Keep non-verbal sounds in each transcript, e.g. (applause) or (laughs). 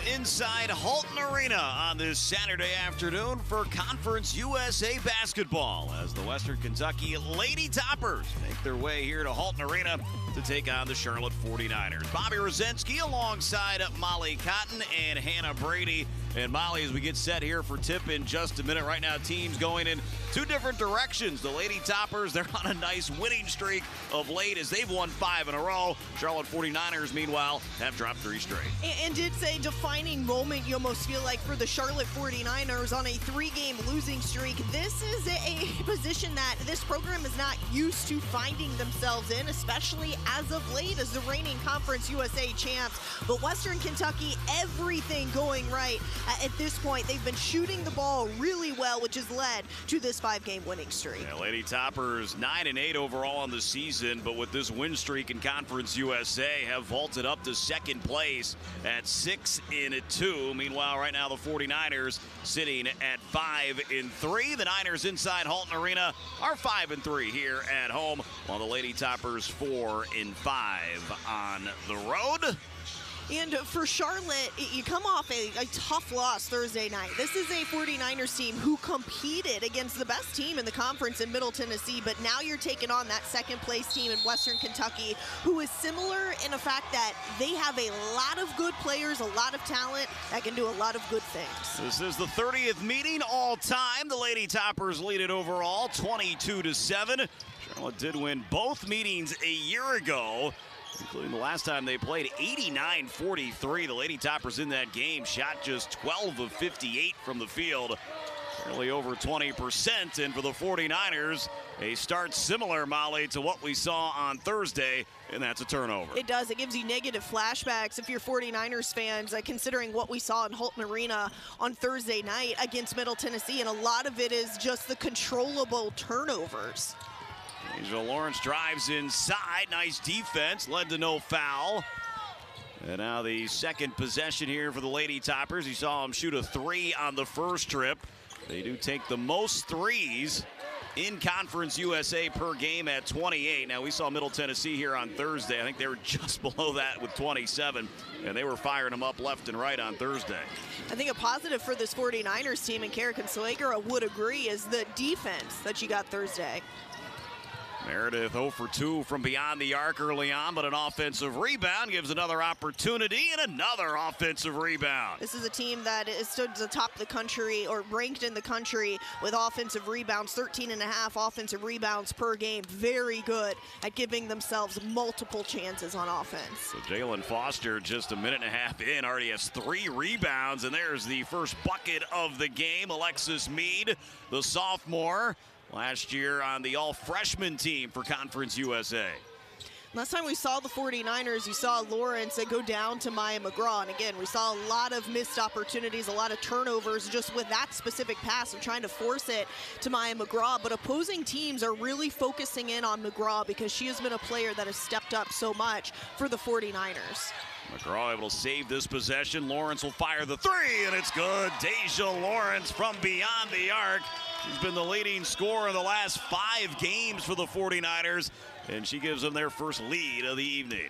Inside Halton Arena on this Saturday afternoon for Conference USA basketball as the Western Kentucky Lady Toppers make their way here to Halton Arena to take on the Charlotte 49ers. Bobby Rosensky alongside Molly Cotton and Hannah Brady. And Molly, as we get set here for tip in just a minute, right now teams going in two different directions. The Lady Toppers, they're on a nice winning streak of late as they've won five in a row. Charlotte 49ers, meanwhile, have dropped three straight. And, it's a defining moment, you almost feel like, for the Charlotte 49ers on a three game losing streak. This is a position that this program is not used to finding themselves in, especially as of late as the reigning Conference USA champs. But Western Kentucky, everything going right Uh, at this point. They've been shooting the ball really well, which has led to this five game winning streak. Yeah, Lady Toppers 9 and 8 overall on the season, but with this win streak in Conference USA, have vaulted up to second place at 6 in a 2. Meanwhile, right now the 49ers sitting at 5 in 3. The Niners inside Halton Arena are 5 and 3 here at home, while the Lady Toppers 4 in 5 on the road. And for Charlotte, you come off a, a, tough loss Thursday night. This is a 49ers team who competed against the best team in the conference in Middle Tennessee, but now you're taking on that second place team in Western Kentucky, who is similar in the fact that they have a lot of good players, a lot of talent that can do a lot of good things. This is the 30th meeting all time. The Lady Toppers lead it overall 22 to 7. Charlotte did win both meetings a year ago including the last time they played 89 43. The Lady Toppers in that game shot just 12 of 58 from the field. Nearly over 20%. And for the 49ers, a start similar, Molly, to what we saw on Thursday, and that's a turnover. It does. It gives you negative flashbacks if you're 49ers fans, uh, considering what we saw in Halton Arena on Thursday night against Middle Tennessee. And a lot of it is just the controllable turnovers. Angel Lawrence drives inside. Nice defense. Led to no foul. And now the second possession here for the Lady Toppers. You saw them shoot a three on the first trip. They do take the most threes in Conference USA per game at 28. Now, we saw Middle Tennessee here on Thursday. I think they were (laughs) just below that with 27, and they were firing them up left and right on Thursday. I think a positive for this 49ers team, and Cara Consuegra would agree, is the defense that you got Thursday. Meredith 0 for 2 from beyond the arc early on, but an offensive rebound gives another opportunity and another offensive rebound. This is a team that is stood at the top of the country or ranked in the country with offensive rebounds, 13 and a half offensive rebounds per game. Very good at giving themselves multiple chances on offense. So Jalen Foster, just a minute and a half in, already has three rebounds, and there's the first bucket of the game. Alexis Mead, the sophomore, last year on the all freshman team for Conference USA. Last time we saw the 49ers, you saw Lawrence go down to Maya McGraw. And again, we saw a lot of missed opportunities, a lot of turnovers just with that specific pass of trying to force it to Maya McGraw. But opposing teams are really focusing in on McGraw because she has been a player that has stepped up so much for the 49ers. McGraw able to save this possession. Lawrence will fire the three, and it's good. Deja Lawrence from beyond the arc. She's been the leading scorer in the last five games for the 49ers, and she gives them their first lead of the evening.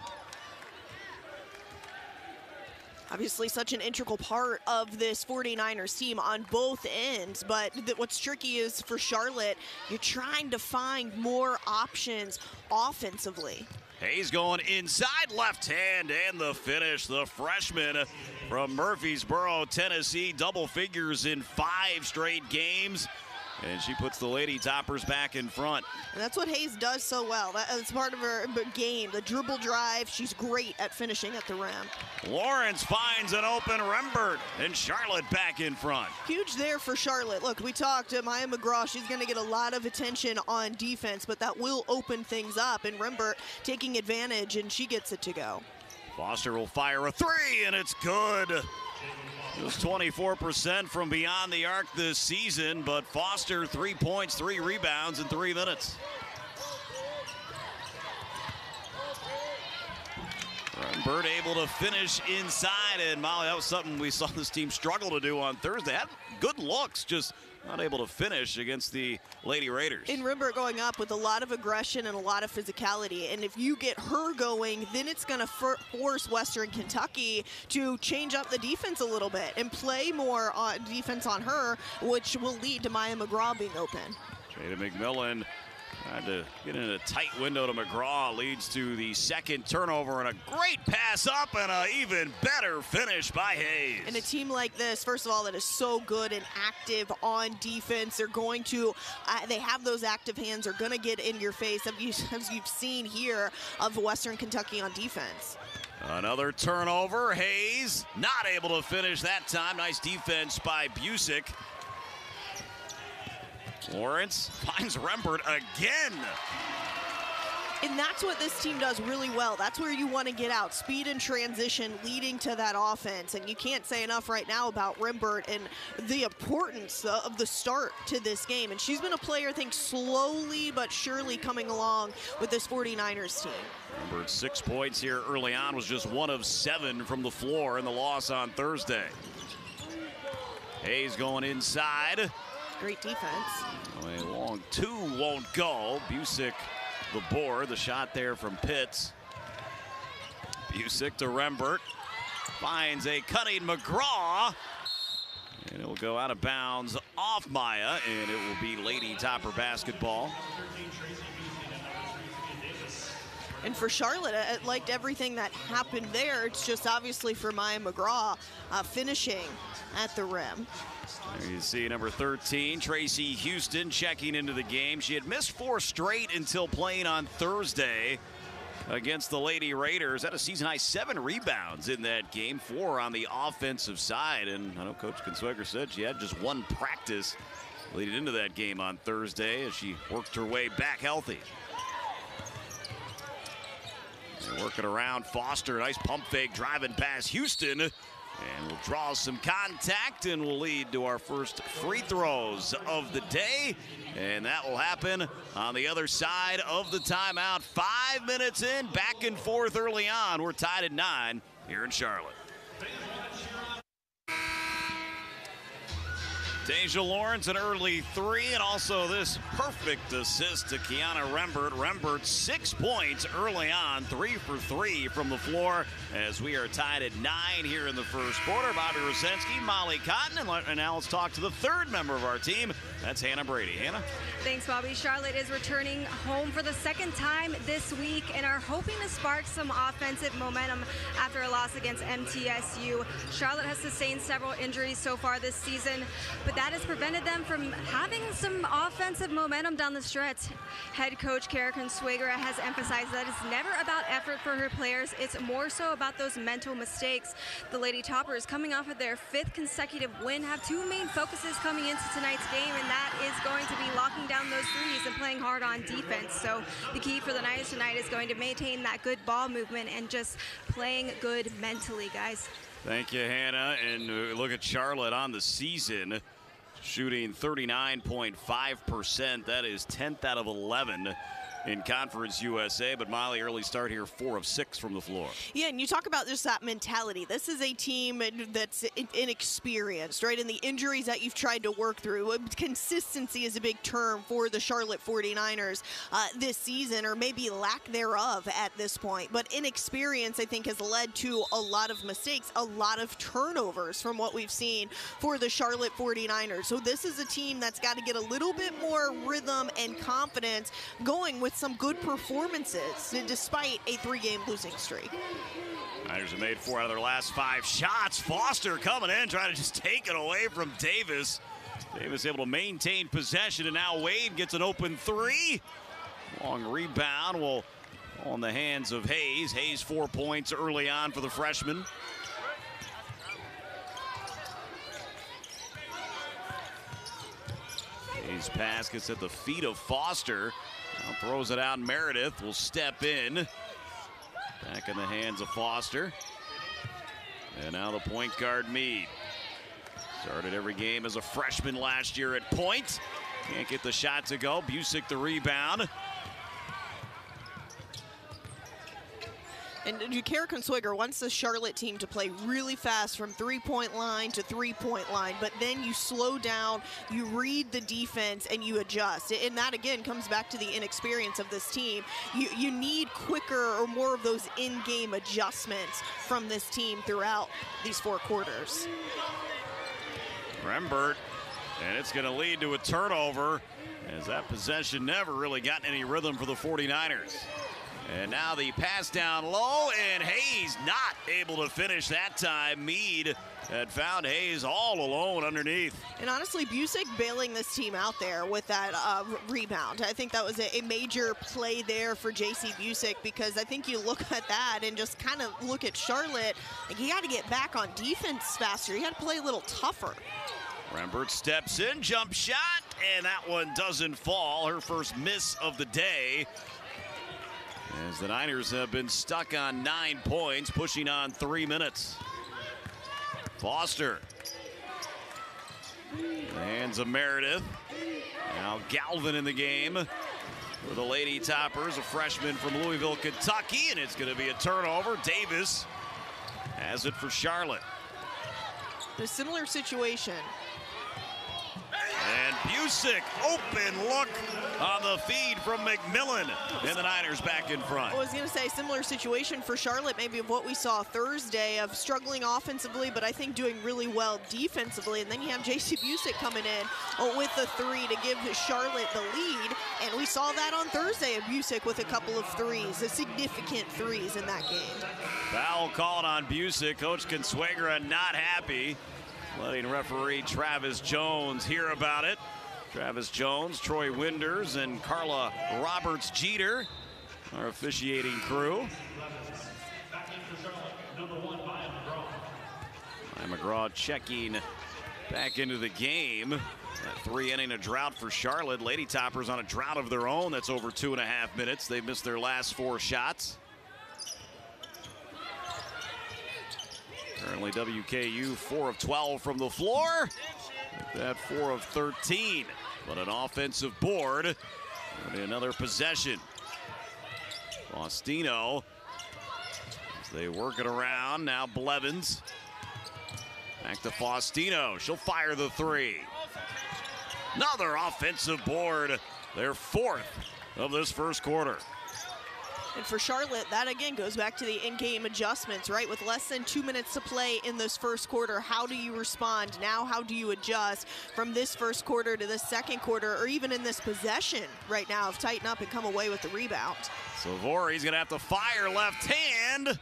Obviously, such an integral part of this 49ers team on both ends. But what's tricky is for Charlotte, you're trying to find more options offensively. Hayes going inside left hand and the finish. The freshman from Murfreesboro, Tennessee, double figures in five straight games. And she puts the Lady Toppers back in front. And that's what Hayes does so well. That's part of her game, the dribble drive. She's great at finishing at the rim. Lawrence finds an open Rembert, and Charlotte back in front. Huge there for Charlotte. Look, we talked to Maya McGraw. She's going to get a lot of attention on defense, but that will open things up. And Rembert taking advantage, and she gets it to go. Foster will fire a three, and it's good. Was 24% from beyond the arc this season, but Foster, three points, three rebounds in three minutes. Rembert able to finish inside, and Molly, that was something we saw this team struggle to do on Thursday. Had good looks, just not able to finish against the Lady Raiders. In Rembert going up with a lot of aggression and a lot of physicality, and if you get her going, then it's going to force Western Kentucky to change up the defense a little bit and play more on defense on her, which will lead to Maya McGraw being open. Jada McMillan Tried to get in a tight window to McGraw leads to the second turnover and a great pass up and an even better finish by Hayes. And a team like this, first of all, that is so good and active on defense, they're going to, uh, they have those active hands, are going to get in your face, as you've seen here of Western Kentucky on defense. Another turnover. Hayes not able to finish that time. Nice defense by Busick. Lawrence finds Rembert again. And that's what this team does really well. That's where you want to get out. Speed and transition leading to that offense. And you can't say enough right now about Rembert and the importance of the start to this game. And she's been a player, I think, slowly but surely coming along with this 49ers team. Rembert, six points here early on, was just one of seven from the floor in the loss on Thursday. Hayes going inside. Great defense. A long two won't go. Busick the board. The shot there from Pitts. Busick to Rembert. Finds a cutting McGraw. And it will go out of bounds off Maya, and it will be Lady Topper basketball. And for Charlotte, I liked everything that happened there. It's just obviously for Maya McGraw uh, finishing at the rim. There you see number 13, Tracy Houston, checking into the game. She had missed four straight until playing on Thursday against the Lady Raiders. Had a season high seven rebounds in that game, four on the offensive side. And I know Coach Consuegra said she had just one practice leading into that game on Thursday as she worked her way back healthy. Working around Foster, nice pump fake driving past Houston. And we'll draw some contact and will lead to our first free throws of the day. And that will happen on the other side of the timeout. Five minutes in, back and forth early on. We're tied at nine here in Charlotte. Deja Lawrence an early three, and also this perfect assist to Kiana Rembert. Rembert six points early on, three for three from the floor as we are tied at nine here in the first quarter. Bobby Rosensky, Molly Cotton, and now let's talk to the third member of our team. That's Hannah Brady. Hannah? Thanks, Bobby. Charlotte is returning home for the second time this week and are hoping to spark some offensive momentum after a loss against MTSU. Charlotte has sustained several injuries so far this season, but that has prevented them from having some offensive momentum down the stretch. Head coach Cara Consuegra has emphasized that it's never about effort for her players. It's more so about those mental mistakes. The Lady Toppers, coming off of their fifth consecutive win, have two main focuses coming into tonight's game, and that is going to be locking down those threes and playing hard on defense. So the key for the Knights tonight is going to maintain that good ball movement and just playing good mentally, guys. Thank you, Hannah. And uh, look at Charlotte on the season shooting 39.5%. That is 10th out of 11 in Conference USA. But Molly, early start here, four of six from the floor. Yeah, and you talk about just that mentality. This is a team that's inexperienced, right? And the injuries that you've tried to work through. Consistency is a big term for the Charlotte 49ers uh, this season, or maybe lack thereof at this point. But inexperience, I think, has led to a lot of mistakes, a lot of turnovers from what we've seen for the Charlotte 49ers. So this is a team that's got to get a little bit more rhythm and confidence going with with some good performances despite a three-game losing streak. Niners have made four out of their last five shots. Foster coming in, trying to just take it away from Davis. Davis able to maintain possession, and now Wade gets an open three. Long rebound will on the hands of Hayes. Hayes four points early on for the freshman. Hayes pass gets at the feet of Foster. Now throws it out. Meredith will step in. Back in the hands of Foster. And now the point guard Mead. Started every game as a freshman last year at point. Can't get the shot to go. Busick the rebound. And Cara Consuegra wants the Charlotte team to play really fast from three point line to three point line, but then you slow down, you read the defense, and you adjust. And that again comes back to the inexperience of this team. You, you need quicker or more of those in game adjustments from this team throughout these four quarters. Rembert, and it's going to lead to a turnover as that possession never really got any rhythm for the 49ers. And now the pass down low, and Hayes not able to finish that time. Mead had found Hayes all alone underneath. And honestly, Busick bailing this team out there with that uh, rebound. I think that was a, a major play there for J.C. Busick because I think you look (laughs) at that and just kind of look at Charlotte. Like you got to get back on defense faster. You got to play a little tougher. Rembert steps in, jump shot, and that one doesn't fall. Her first miss of the day. As the Niners have been stuck on nine points, pushing on three minutes. Foster. hands of Meredith. Now Gilvin in the game for the Lady Toppers, a freshman from Louisville, Kentucky, and it's going to be a turnover. Davis has it for Charlotte. A similar situation. And Busick, open look on the feed from McMillan. And the Niners back in front. I was going to say similar situation for Charlotte, maybe of what we saw Thursday of struggling offensively, but I think doing really well defensively. And then you have J.C. Busick coming in oh, with the three to give Charlotte the lead. And we saw that on Thursday of Busick with a couple of threes, significant threes in that game. Foul called on Busick. Coach Consuegra not happy letting referee Travis Jones hear about it. Travis Jones, Troy Winders, and Carla Roberts Jeter, our officiating crew. Maya McGraw checking back into the game. Three inning a drought for Charlotte. Lady Toppers on a drought of their own. That's over two and a half minutes. They've missed their last four shots. Currently WKU 4 of 12 from the floor. That 4 of 13. But an offensive board. Another possession. Faustino. They work it around. Now Blevins. Back to Faustino. She'll fire the three. Another offensive board. Their fourth of this first quarter. And for Charlotte, that again goes back to the in-game adjustments, right? With less than two minutes to play in this first quarter, how do you respond? Now, how do you adjust from this first quarter to the second quarter, or even in this possession right now of tighten up and come away with the rebound? Sivori's going to have to fire left hand.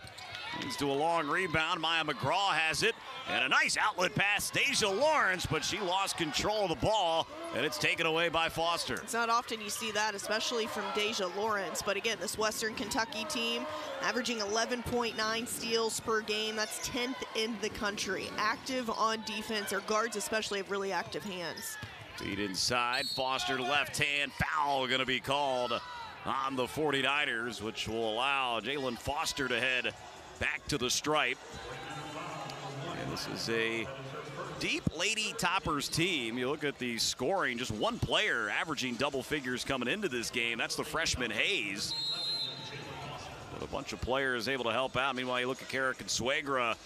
Leads to a long rebound. Maya McGraw has it. And a nice outlet pass, Deja Lawrence, but she lost control of the ball, and it's taken away by Foster. It's not often you see that, especially from Deja Lawrence. But again, this Western Kentucky team averaging 11.9 steals per game. That's 10th in the country. Active on defense. Their guards especially have really active hands. Feed inside. Foster left hand. Foul going to be called on the 49ers, which will allow Jalen Foster to head back to the stripe. And this is a deep Lady Toppers team. You look at the scoring, just one player averaging double figures coming into this game. That's the freshman Hayes. But a bunch of players able to help out. Meanwhile, you look at Cara Consuegra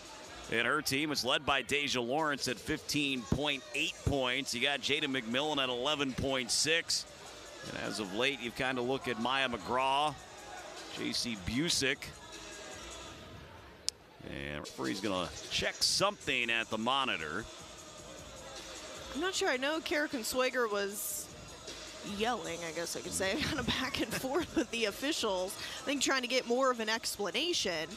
and her team. It's led by Deja Lawrence at 15.8 points. You got Jada McMillan at 11.6. And as of late, you've kind of look at Maya McGraw, J.C. Busick, and referee's going to check something at the monitor. I'm not sure. I know Cara Consuegra was yelling, I guess I could say, (laughs) kind of back and forth with the officials. I think trying to get more of an explanation.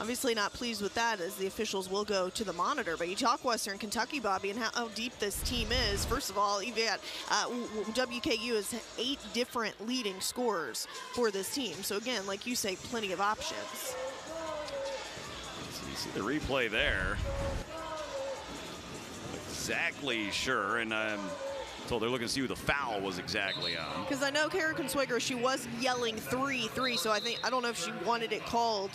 Obviously not pleased with that as the officials will go to the monitor. But you talk Western Kentucky, Bobby, and how, how deep this team is. First of all, you've got uh, WKU has eight different leading scorers for this team. So again, like you say, plenty of options. See the replay there. Exactly sure, and I'm told they're looking to see who the foul was exactly on. Because I know Cara Consuegra, she was yelling three, three, so I think I don't know if she wanted it called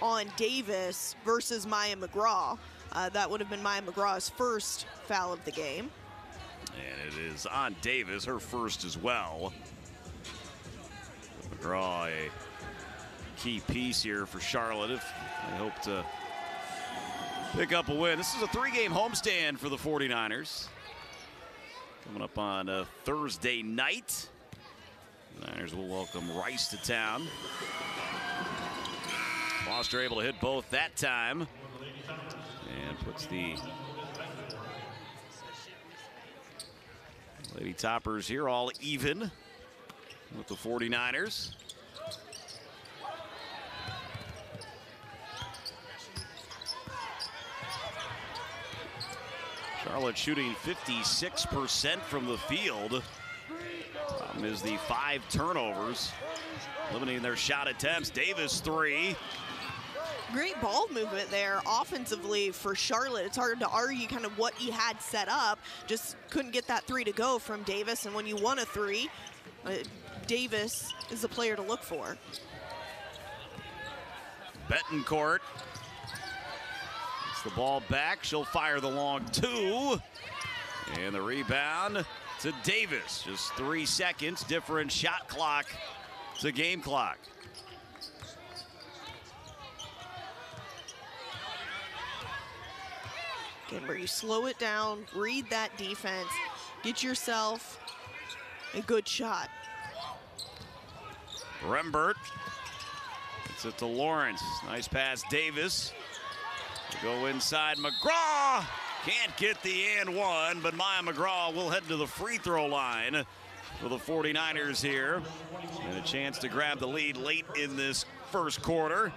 on Davis versus Maya McGraw. Uh, that would have been Maya McGraw's first foul of the game. And it is on Davis, her first as well. McGraw, a key piece here for Charlotte if they hope to pick up a win. This is a three-game homestand for the 49ers. Coming up on a Thursday night. The Niners will welcome Rice to town. Foster able to hit both that time. And puts the Lady Toppers here all even with the 49ers. Charlotte shooting 56% from the field. Problem is the five turnovers, limiting their shot attempts. Davis three. Great ball movement there offensively for Charlotte. It's hard to argue kind of what he had set up. Just couldn't get that three to go from Davis. And when you want a three, uh, Davis is the player to look for. Betancourt the ball back. She'll fire the long two. And the rebound to Davis. Just three seconds, different shot clock to game clock. Where you slow it down, read that defense, get yourself a good shot. Rembert. It's it to Lawrence. Nice pass, Davis. Go inside, McGraw. Can't get the and one, but Maya McGraw will head to the free throw line for the 49ers here. And a chance to grab the lead late in this first quarter.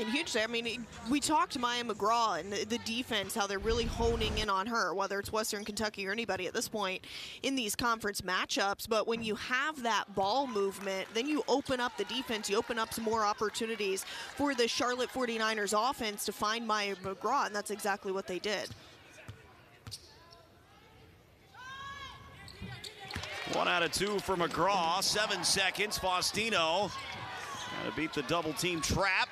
And huge I mean, we talked to Maya McGraw and the, the, defense, how they're really honing in on her, whether it's Western Kentucky or anybody at this point in these conference matchups. But when you have that ball movement, then you open up the defense, you open up some more opportunities for the Charlotte 49ers offense to find Maya McGraw, and that's exactly what they did. One out of two for McGraw. Seven seconds. Faustino. Got to beat the double team trap.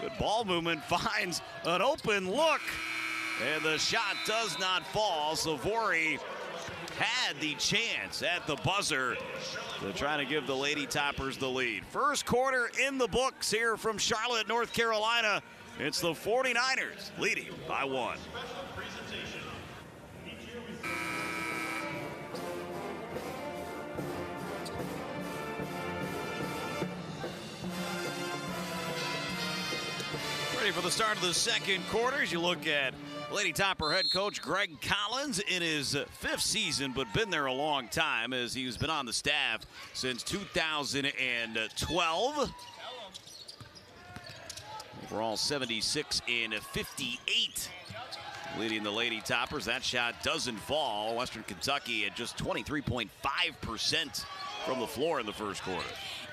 Good ball movement finds an open look. And the shot does not fall. Sivori had the chance at the buzzer to try to give the Lady Toppers the lead. First quarter in the books here from Charlotte, North Carolina. It's the 49ers leading by one. Ready for the start of the second quarter as you look at Lady Topper head coach Greg Collins in his fifth season, but been there a long time as he's been on the staff since 2012. Overall 76 in 58 leading the Lady Toppers. That shot doesn't fall. Western Kentucky at just 23.5% from the floor in the first quarter.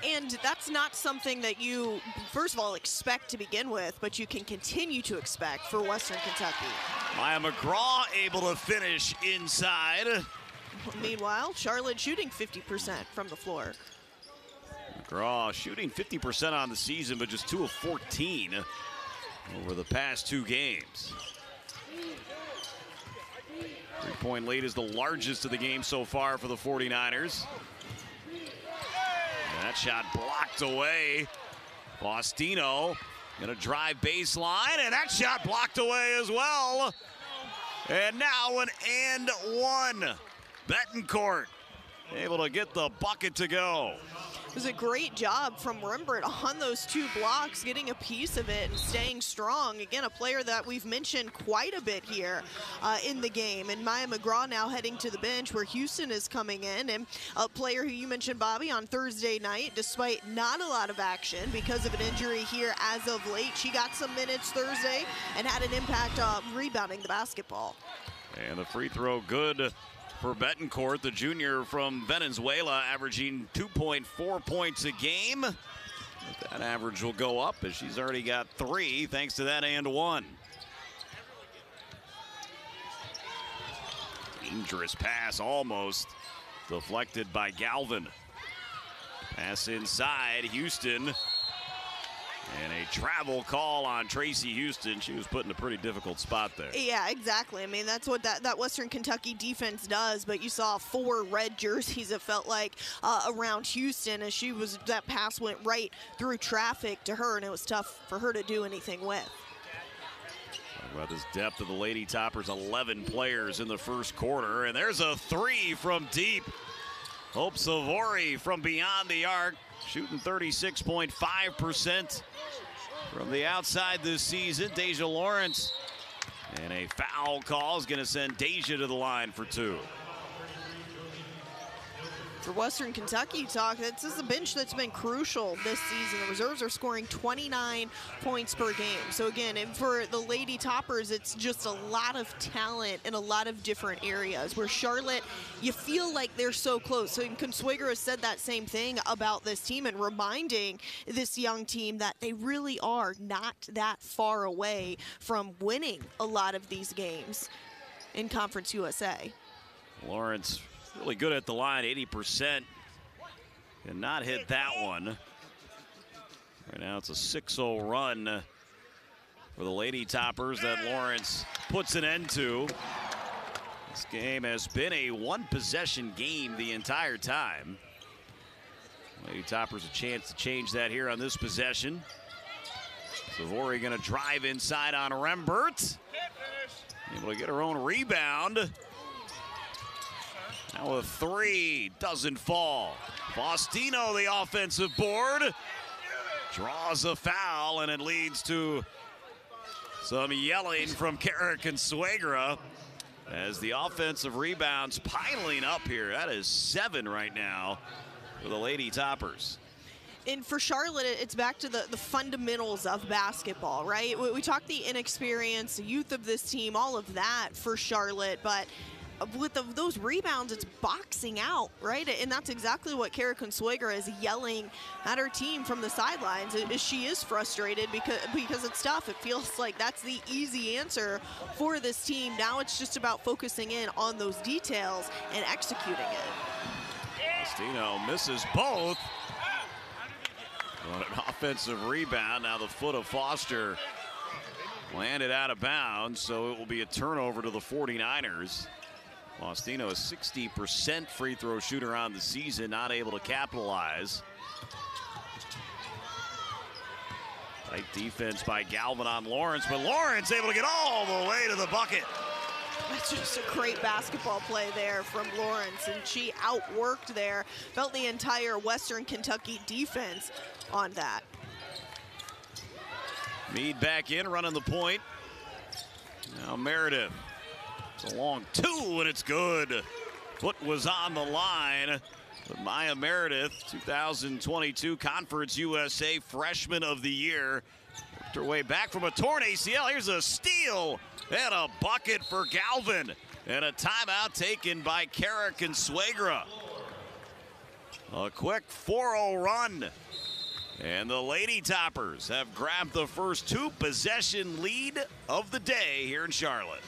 And that's not something that you, first of all, expect to begin with, but you can continue to expect for Western Kentucky. Maya McGraw able to finish inside. Meanwhile, Charlotte shooting 50% from the floor. McGraw shooting 50% on the season, but just 2 of 14 over the past two games. Three-point lead is the largest of the game so far for the 49ers. That shot blocked away. Faustino gonna drive baseline, and that shot blocked away as well. And now an and one. Betancourt able to get the bucket to go. It was a great job from Rembert on those two blocks, getting a piece of it and staying strong. Again, a player that we've mentioned quite a bit here uh, in the game. And Maya McGraw now heading to the bench where Houston is coming in. And a player who you mentioned, Bobby, on Thursday night, despite not a lot of action because of an injury here as of late, she got some minutes Thursday and had an impact uh, rebounding the basketball. And the free throw good for Betancourt, the junior from Venezuela, averaging 2.4 points a game. That average will go up as she's already got three thanks to that and one. Dangerous pass almost deflected by Gilvin. Pass inside, Houston And a travel call on Tracy Houston. She was put in a pretty difficult spot there. Yeah, exactly. I mean, that's what that, that Western Kentucky defense does. But you saw four red jerseys, it felt like, uh, around Houston as she was, that pass went right through traffic to her, and it was tough for her to do anything with. Talk about this depth of the Lady Toppers 11 players in the first quarter. And there's a three from deep. Hope Sivori from beyond the arc, shooting 36.5% from the outside this season. Deja Lawrence. And a foul call is going to send Deja to the line for two. For Western Kentucky talk, this is a bench that's been crucial this season. The reserves are scoring 29 points per game. So again, for the Lady Toppers, it's just a lot of talent in a lot of different areas. Where Charlotte, you feel like they're so close. So Consuegra said that same thing about this team and reminding this young team that they really are not that far away from winning a lot of these games in Conference USA. Lawrence really good at the line, 80%. And not hit that one. Right now it's a 6-0 run for the Lady Toppers that Lawrence puts an end to. This game has been a one-possession game the entire time. Lady Toppers a chance to change that here on this possession. Sivori going to drive inside on Rembert. Able to get her own rebound. Now a three doesn't fall. Faustino, the offensive board, draws a foul, and it leads to some yelling from Carrick and Consuegra as the offensive rebounds piling up here. That is seven right now for the Lady Toppers. And for Charlotte, it's back to the, the fundamentals of basketball, right? We, we talk the inexperience, the youth of this team, all of that for Charlotte, but with the, those rebounds, it's boxing out, right? And that's exactly what Cara Consuegra is yelling at her team from the sidelines. She is frustrated because because it's tough. It feels like that's the easy answer for this team. Now it's just about focusing in on those details and executing it. Faustino misses both. On an offensive rebound. Now the foot of Foster landed out of bounds, so it will be a turnover to the 49ers. Faustino, a 60% free throw shooter on the season, not able to capitalize. Tight defense by Gilvin on Lawrence, but Lawrence able to get all the way to the bucket. That's just a great basketball play there from Lawrence, and she outworked there. Felt the entire Western Kentucky defense on that. Mead back in, running the point. Now Meredith it's a long two, and it's good. Foot was on the line. But Maya Meredith, 2022 Conference USA Freshman of the Year. Worked her way back from a torn ACL. Here's a steal and a bucket for Gilvin. And a timeout taken by Cara Consuegra. A quick 4-0 run. And the Lady Toppers have grabbed the first two possession lead of the day here in Charlotte.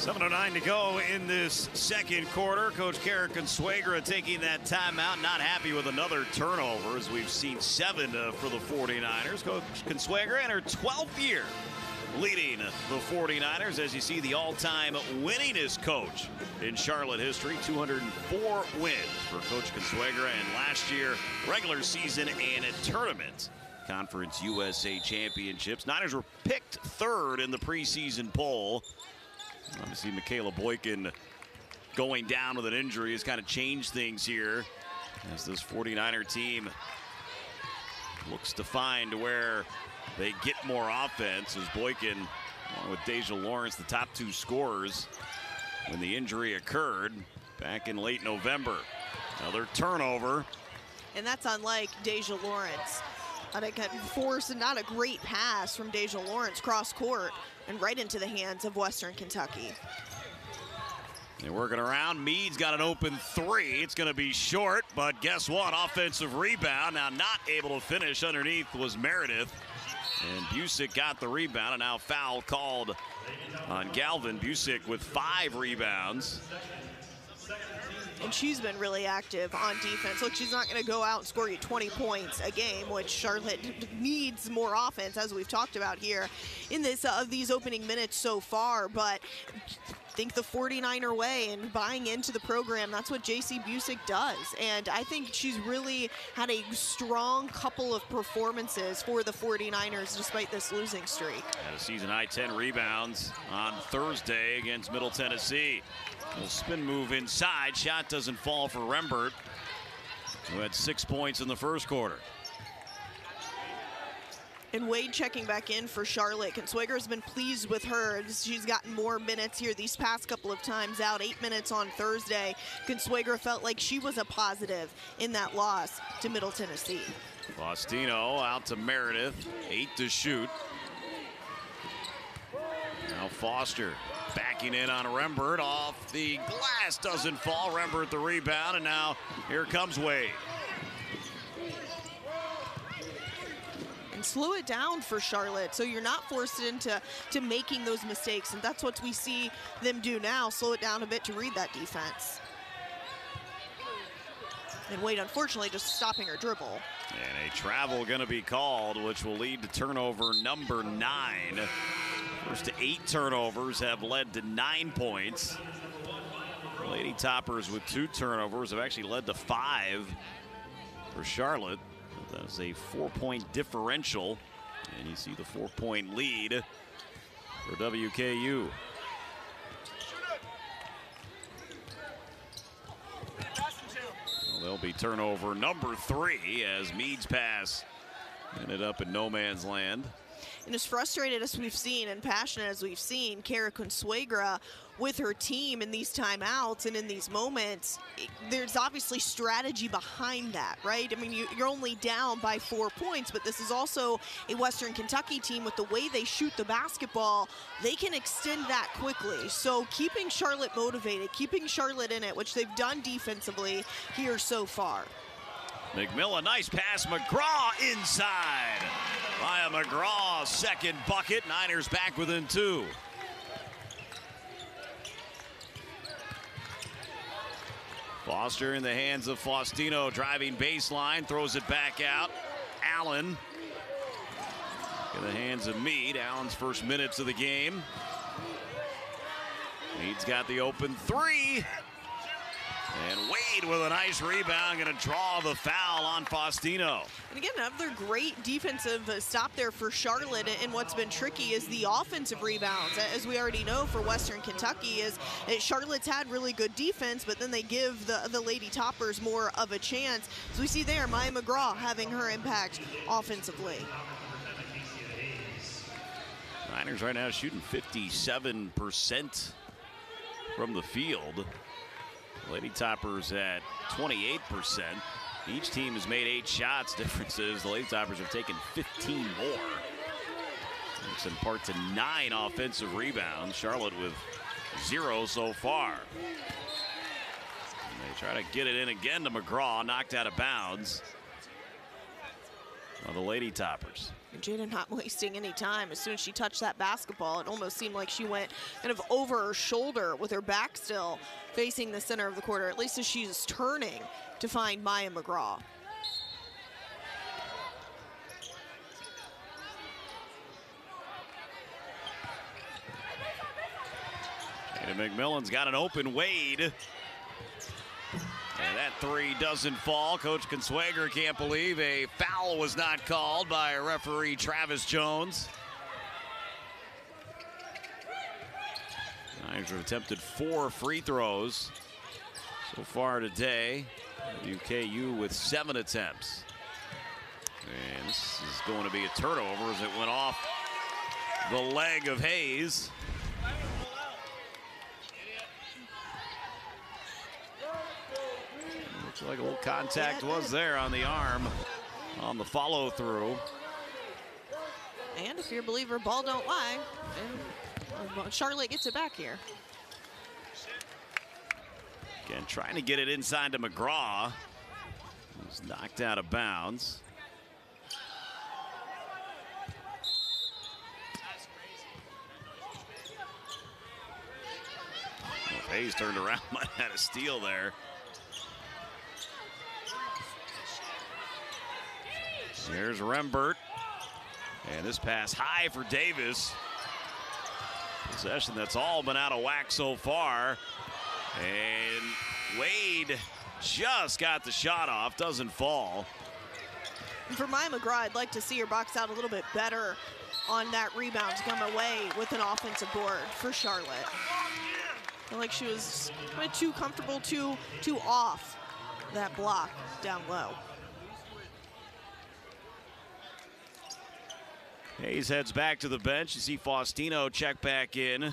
7.09 to go in this second quarter. Coach Cara Consuegra taking that timeout. Not happy with another turnover as we've seen seven uh, for the 49ers. Coach Consuegra in her 12th year leading the 49ers as you see the all-time winningest coach in Charlotte history. 204 wins for Coach Consuegra and last year regular season and a tournament. Conference USA championships. Niners were picked third in the preseason poll. Obviously, Michaela Boykin going down with an injury has kind of changed things here as this 49er team looks to find where they get more offense as Boykin, along with Deja Lawrence, the top two scorers when the injury occurred back in late November. Another turnover. And that's unlike Deja Lawrence. And it got forced, not a great pass from Deja Lawrence cross court and right into the hands of Western Kentucky. They're working around. Mead's got an open three. It's going to be short, but guess what? Offensive rebound. Now not able to finish underneath was Meredith. And Busick got the rebound, and now foul called on Gilvin. Busick with five rebounds. And she's been really active on defense. Look, she's not going to go out and score you 20 points a game, which Charlotte needs more offense, as we've talked about here in this uh, of these opening minutes so far. But think the 49er way and buying into the program. That's what JC Busick does. And I think she's really had a strong couple of performances for the 49ers despite this losing streak. Had a season high 10 rebounds on Thursday against Middle Tennessee. A spin move inside. Shot doesn't fall for Rembert, who had six points in the first quarter. And Wade checking back in for Charlotte. Consuegra has been pleased with her. She's gotten more minutes here these past couple of times out. Eight minutes on Thursday. Consuegra felt like she was a positive in that loss to Middle Tennessee. Faustino out to Meredith. Eight to shoot. Now Foster backing in on Rembert off the glass. Doesn't fall. Rembert the rebound. And now here comes Wade. And slow it down for Charlotte. So you're not forced into to making those mistakes. And that's what we see them do now slow it down a bit to read that defense. And Wade unfortunately just stopping her dribble. And a travel going to be called which will lead to turnover number nine. first eight turnovers have led to nine points. Lady Toppers with two turnovers have actually led to five for Charlotte that's a four-point differential. And you see the four-point lead for WKU. Well, they'll be turnover number three as Mead's pass ended up in no man's land. And as frustrated as we've seen and passionate as we've seen, Cara Consuegra with her team in these timeouts and in these moments, there's obviously strategy behind that, right? I mean, you, are only down by four points, but this is also a Western Kentucky team with the way they shoot the basketball, they can extend that quickly. So keeping Charlotte motivated, keeping Charlotte in it, which they've done defensively here so far. McMillan, nice pass. McGraw inside. Maya McGraw, second bucket. Niners back within two. Foster in the hands of Faustino, driving baseline, throws it back out. Allen in the hands of Mead. Allen's first minutes of the game. Mead's got the open three. And Wade with a nice rebound, going to draw the foul on Faustino. And again, another great defensive stop there for Charlotte. And what's been tricky is the offensive rebounds. As we already know for Western Kentucky, is eh, Charlotte's had really good defense, but then they give the, the Lady Toppers more of a chance. So we see there Maya McGraw having her impact offensively. Niners right now shooting 57% from the field. Lady Toppers at 28%. Each team has made eight shots. Differences, the Lady Toppers have taken 15 more. Thanks in part to nine offensive rebounds. Charlotte with zero so far. And they try to get it in again to McGraw, knocked out of bounds. Well, the Lady Toppers. Jada not (laughs) wasting any time. As soon as she touched that basketball, it almost seemed like she went kind of over her shoulder with her back still facing the center of the quarter, at least as she's turning to find Maya McGraw. And McMillan's got an open Wade. That three doesn't fall. Coach Consuegra can't believe a foul was not called by referee Travis Jones. Niners have attempted four free throws so far today. WKU with seven attempts. And this is going to be a turnover as it went off the leg of Hayes. Like a little contact was there on the arm on the follow through. And if you're a believer, ball don't lie. And uh, Charlotte gets it back here. Again, trying to get it inside to McGraw. He's knocked out of bounds. Hayes turned around, might (laughs) have had a steal there. Here's Rembert. And this pass high for Davis. Possession that's all been out of whack so far. And Wade just got the shot off, doesn't fall. And for Maya McGraw, I'd like to see her box out a little bit better on that rebound to come away with an offensive board for Charlotte. I feel like she was a bit too comfortable, too too off that block down low. Hayes heads back to the bench. You see Faustino check back in.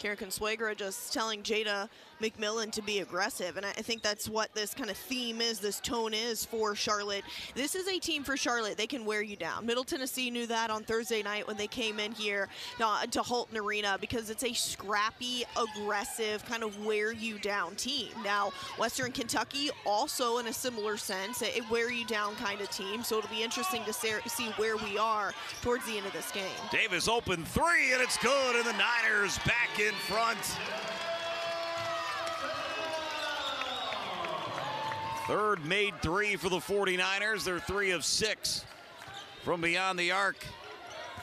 Cara Consuegra just telling Jada McMillan to be aggressive. And I think that's what this kind of theme is, this tone is for Charlotte. This is a team for Charlotte. They can wear you down. Middle Tennessee knew that on Thursday night when they came in here uh, to Halton Arena because it's a scrappy, aggressive, kind of wear you down team. Now, Western Kentucky also in a similar sense, a wear you down kind of team. So it'll be interesting to see where we are towards the end of this game. Davis open three, and it's good, and the Niners back in front. Third made three for the 49ers. They're three of six from beyond the arc.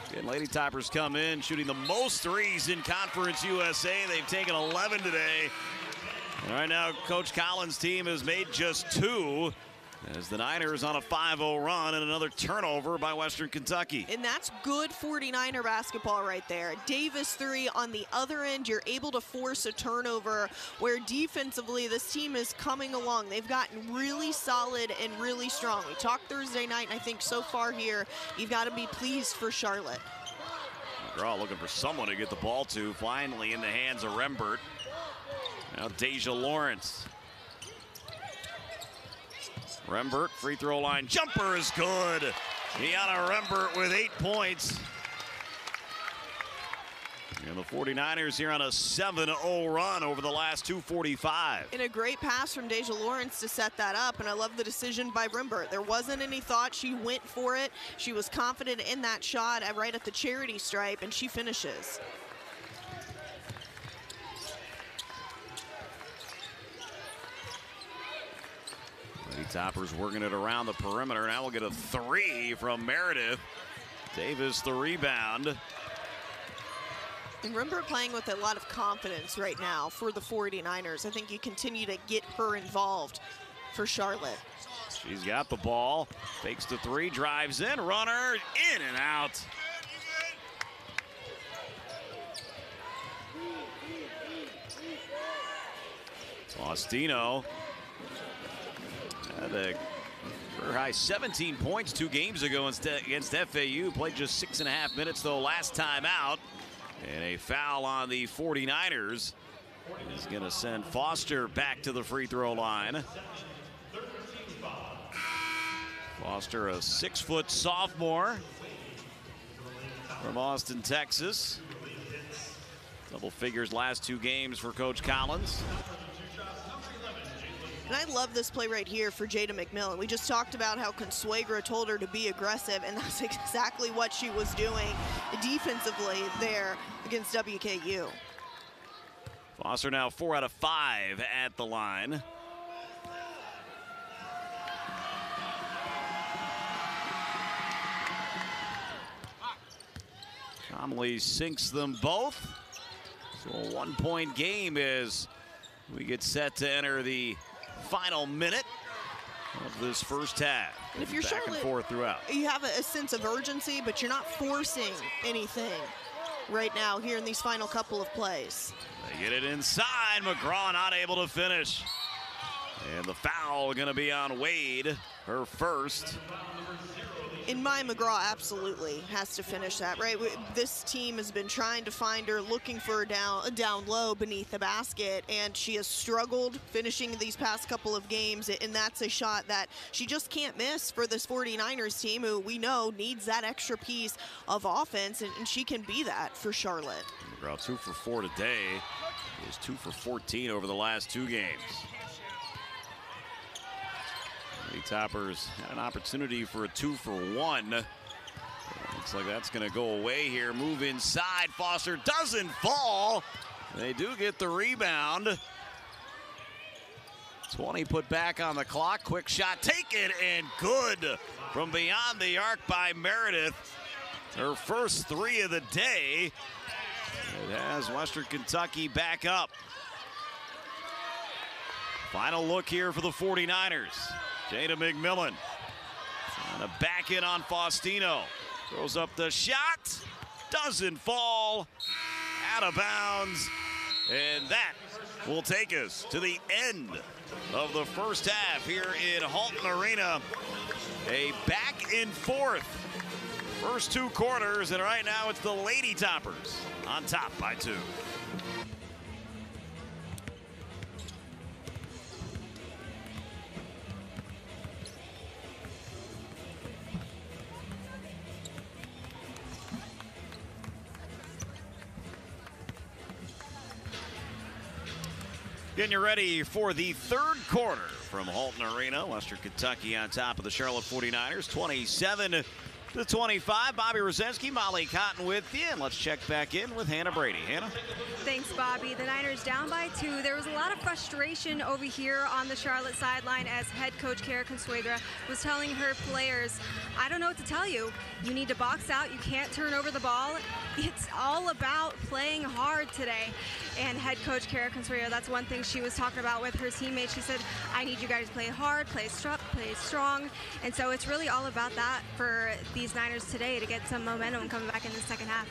Again, Lady Toppers come in shooting the most threes in Conference USA. They've taken 11 today. And right now, Coach Collins' team has made just two. As the Niners on a 5-0 run and another turnover by Western Kentucky. And that's good 49er basketball right there. Davis three on the other end. You're able to force a turnover where defensively this team is coming along. They've gotten really solid and really strong. We talked Thursday night, and I think so far here, you've got to be pleased for Charlotte. McGraw looking for someone to get the ball to. Finally in the hands of Rembert. Now Deja Lawrence. Rembert, free throw line jumper is good. Deanna Rembert with eight points. And the 49ers here on a 7-0 run over the last 245. In a great pass from Deja Lawrence to set that up, and I love the decision by Rembert. There wasn't any thought. She went for it. She was confident in that shot right at the charity stripe, and she finishes. Lady Toppers working it around the perimeter. Now we'll get a three from Meredith. Davis the rebound. And Rembert playing with a lot of confidence right now for the 49ers. I think you continue to get her involved for Charlotte. She's got the ball, fakes the three, drives in, runner in and out. Faustino Uh, a career high 17 points two games ago against FAU. Played just six and a half minutes, though, last time out. And a foul on the 49ers is going to send Foster back to the free throw line. Foster, a six foot sophomore from Austin, Texas. Double figures last two games for Coach Collins. And I love this play right here for Jada McMillan. We just talked about how Consuegra told her to be aggressive, and (laughs) that's exactly what she was doing defensively there against WKU. Foster now four out of five at the line. Conley sinks them both. So a one-point game is we get set to enter the final minute of this first half. And if you're back Charlotte, and forth throughout, you have a, a sense of urgency, but you're not forcing anything right now here in these final couple of plays. They get it inside. McGraw not able to finish. And the foul going to be on Wade, her first in my McGraw absolutely has to finish that, right? This team has been trying to find her, looking for her down, down low beneath the basket, and she has struggled finishing these past couple of games, and that's a shot that she just can't miss for this 49ers team, who we know needs that extra piece of offense, and, and she can be that for Charlotte. McGraw two for four today. Is two for 14 over the last two games. The Toppers had an opportunity for a two for one. Looks like that's going to go away here. Move inside. Foster doesn't fall. They do get the rebound. 20 put back on the clock. Quick shot taken and good from beyond the arc by Meredith. Her first three of the day. It has Western Kentucky back up. Final look here for the 49ers. Jada McMillan trying to back in on Faustino. Throws up the shot. Doesn't fall. Out of bounds. And that will take us to the end of the first half here in Halton Arena. A back and forth. First two quarters, and right now it's the Lady Toppers on top by two. Getting you ready for the third quarter from Halton Arena. Western Kentucky on top of the Charlotte 49ers, 27 to 25. Bobby Rosensky, Molly Cotton with you. And let's check back in with Hannah Brady. Hannah? Thanks, Bobby. The Niners down by two. There was a lot of frustration over here on the Charlotte sideline as head coach Cara Consuegra was telling her players, I don't know what to tell you. You need to box out. You can't turn over the ball. It's all about playing hard today. And head coach Cara Consuegra, that's one thing she was talking about with her teammates. She said, I need you guys to play hard, play, stru- play strong. And so it's really all about that for these Niners today to get some momentum coming back in the second half.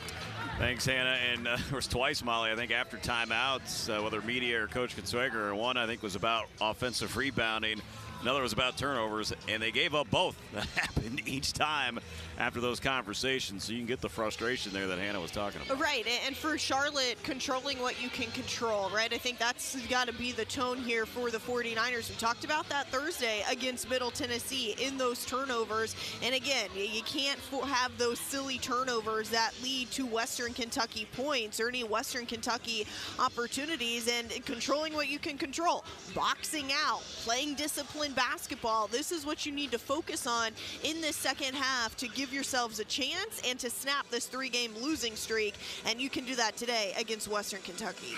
Thanks, Hannah. And uh, (laughs) there was twice, Molly, I think, after timeouts, uh, whether media or Coach Consuegra. One, I think, was about offensive rebounding. Another was about turnovers, and they gave up both. (laughs) That happened each time after those conversations, so you can get the frustration there that Hannah was talking about. Right, and for Charlotte, controlling what you can control, right? I think that's got to be the tone here for the 49ers. We talked about that Thursday against Middle Tennessee in those turnovers. And again, you can't have those silly turnovers that lead to Western Kentucky points or any Western Kentucky opportunities and controlling what you can control. Boxing out, playing disciplined basketball. This is what you need to focus on in this second half to give yourselves a chance and to snap this three game losing streak. And you can do that today against Western Kentucky.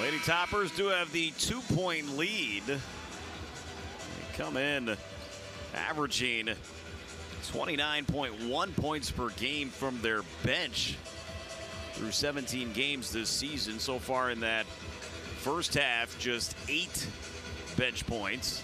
Lady Toppers do have the two point lead. They come in averaging 29.1 points per game from their bench through 17 games this season. So far in that first half, just eight bench points.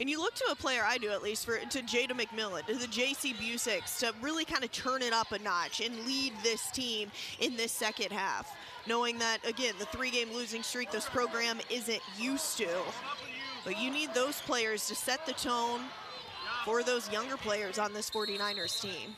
And you look to a player, I do at least, for to Jada McMillan, to the JC Busiks, to really kind of turn it up a notch and lead this team in this second half. Knowing that, again, the three game losing streak this program isn't used to. But you need those players to set the tone for those younger players on this 49ers team.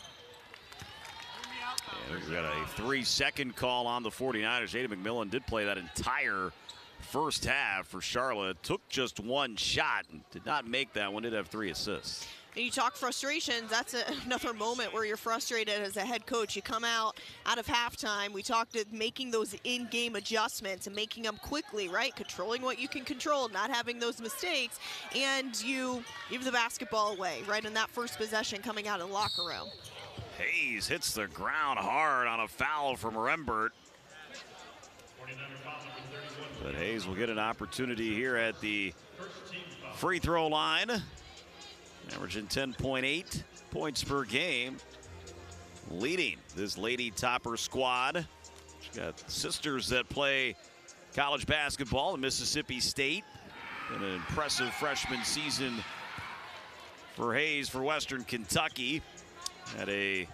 And we've got a three second call on the 49ers. Jada McMillan did play that entire first half for Charlotte. Took just one shot and did not make that one. Did have three assists. And you talk frustrations, that's a, (laughs) another moment where you're frustrated as a head coach. You come out out of halftime. We talked of making those in game adjustments and making them quickly, right? Controlling what you can control, not having those mistakes. And you give the basketball away, right? In that first possession coming out of the locker room. Hayes hits the ground hard on a foul from Rembert. But Hayes will get an opportunity here at the free throw line. Averaging 10.8 points per game. Leading this Lady Topper squad. She's got sisters that play college basketball at Mississippi State. And an impressive freshman season for Hayes for Western Kentucky. At a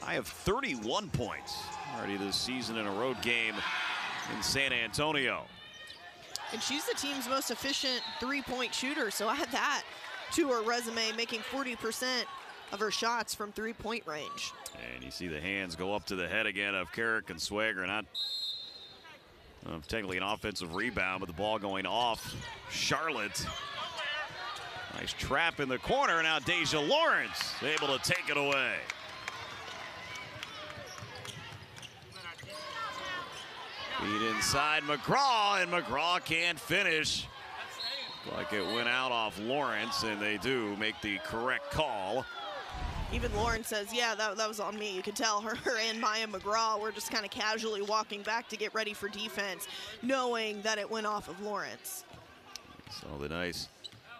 high of 31 points already this season in a road game in San Antonio. And she's the team's most efficient three-point shooter, so add that to her resume, making 40% of her shots from three-point range. And you see the hands go up to the head again of Cara Consuegra. Not uh, technically an offensive rebound, but the ball going off Charlotte. Nice trap in the corner. And now Deja Lawrence able to take it away. Feed inside McGraw, and McGraw can't finish. Like it went out off Lawrence, and they do make the correct call. Even Lawrence says, yeah, that, that was on me. You could tell her and Maya McGraw were just kind of casually walking back to get ready for defense, knowing that it went off of Lawrence. So the nice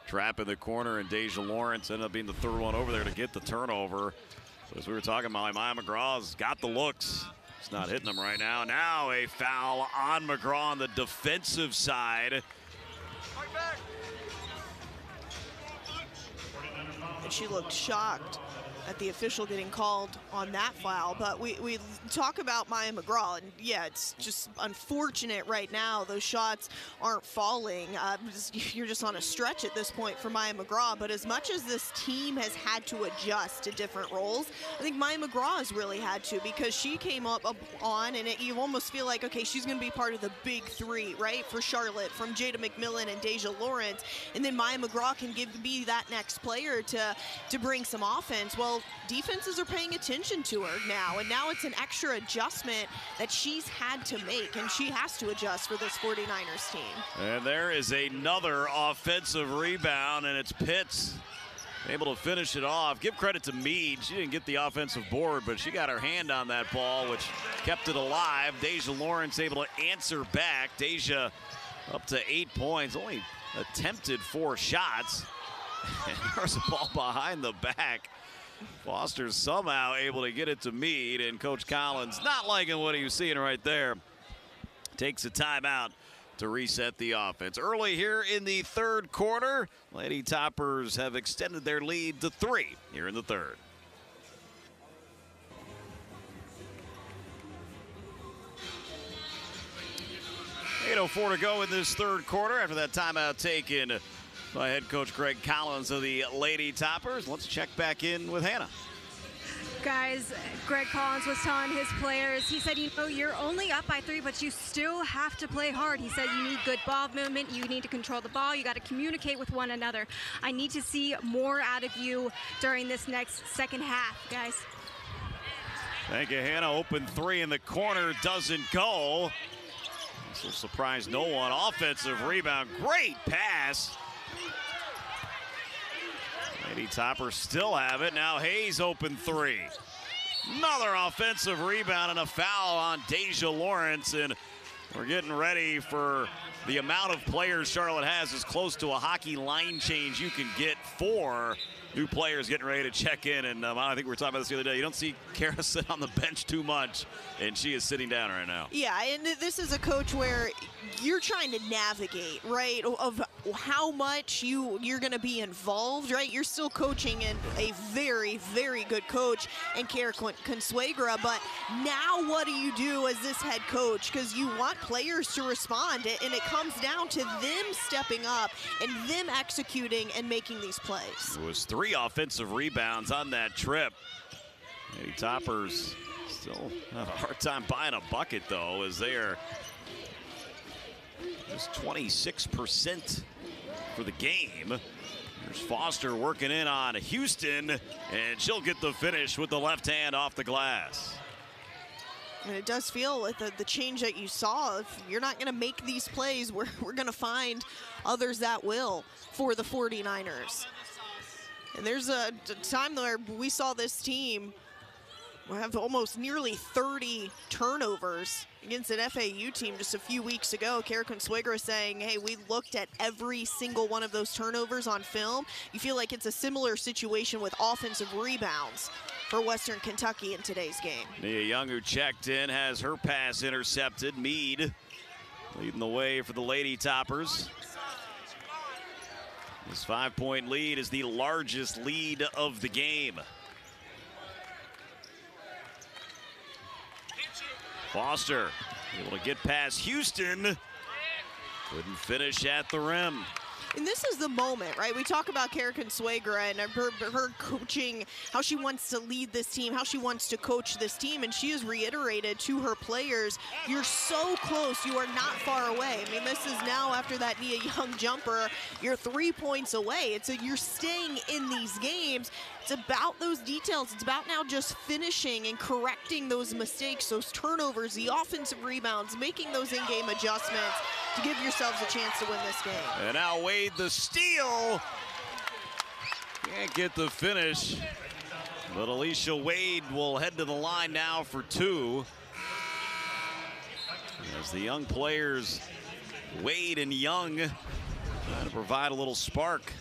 trap in the corner, and Deja Lawrence ended up being the third one over there to get the turnover. So as we were talking about, Maya McGraw's got the looks. It's not hitting them right now. Now a foul on McGraw on the defensive side. And she looked shocked at the official getting called on that foul. But we, we talk about Maya McGraw, and yeah, it's just unfortunate right now. Those shots aren't falling. Uh, you're just on a stretch at this point for Maya McGraw. But as much as this team has had to adjust to different roles, I think Maya McGraw has really had to because she came up, on, and it, you almost feel like, okay, she's going to be part of the big three, right, for Charlotte, from Jada McMillan and Deja Lawrence. And then Maya McGraw can give be that next player to, to bring some offense. Well, defenses are paying attention to her now, and now it's an extra adjustment that she's had to make, and she has to adjust for this 49ers team. And there is another offensive rebound, and it's Pitts able to finish it off. Give credit to Mead. She didn't get the offensive board, but she got her hand on that ball, which kept it alive. Deja Lawrence able to answer back. Deja up to eight points, only attempted four shots. (laughs) And there's a ball behind the back. Foster somehow able to get it to Mead, and Coach Collins not liking what he was seeing right there. Takes a timeout to reset the offense. Early here in the third quarter, Lady Toppers have extended their lead to three here in the third. Eight oh four to go in this third quarter after that timeout taken by head coach Greg Collins of the Lady Toppers. Let's check back in with Hannah. Guys, Greg Collins was telling his players, he said, you know, you're only up by three, but you still have to play hard. He said, you need good ball movement. You need to control the ball. You got to communicate with one another. I need to see more out of you during this next second half, guys. Thank you, Hannah. Open three in the corner doesn't go. This will surprise no one. Offensive rebound. Great pass. Lady Topper still have it. Now Hayes open three. Another offensive rebound and a foul on Deja Lawrence. And we're getting ready for the amount of players Charlotte has is close to a hockey line change you can get for new players getting ready to check in. And um, I think we were talking about this the other day. You don't see Cara (laughs) sit on the bench too much, and she is sitting down right now. Yeah, and this is a coach where you're trying to navigate, right, of how much you you're going to be involved, right? You're still coaching and a very very good coach and Cara Consuegra, but now what do you do as this head coach? Because you want players to respond, and it comes down to them stepping up and them executing and making these plays. It was three offensive rebounds on that trip. Lady Toppers still have a hard time buying a bucket though, as they are just 26% for the game. There's Foster working in on Houston, and she'll get the finish with the left hand off the glass. And it does feel like the, the change that you saw. If you're not going to make these plays, we're, (laughs) we're going to find others that will for the 49ers. And there's a time where we saw this team have almost nearly 30 turnovers against an FAU team just a few weeks ago. Cara Consuegra saying, hey, we looked at every single one of those turnovers on film. You feel like it's a similar situation with offensive rebounds for Western Kentucky in today's game. Nia Young, who checked in, has her pass intercepted. Mead leading the way for the Lady Toppers. This five-point lead is the largest lead of the game. Foster able to get past Houston. Couldn't finish at the rim. And this is the moment, right? We talk about Cara Consuegra and her, her coaching, how she wants to lead this team, how she wants to coach this team, and she has reiterated to her players, you're so close, you are not far away. I mean, this is now after that Nia Young jumper, you're three points away. It's a, you're staying in these games. It's about those details. It's about now just finishing and correcting those mistakes, those turnovers, the offensive rebounds, making those in-game adjustments to give yourselves a chance to win this game. And now Wade the steal. Can't get the finish. But Alicia Wade will head to the line now for two. As the young players, Wade and Young, to provide a little spark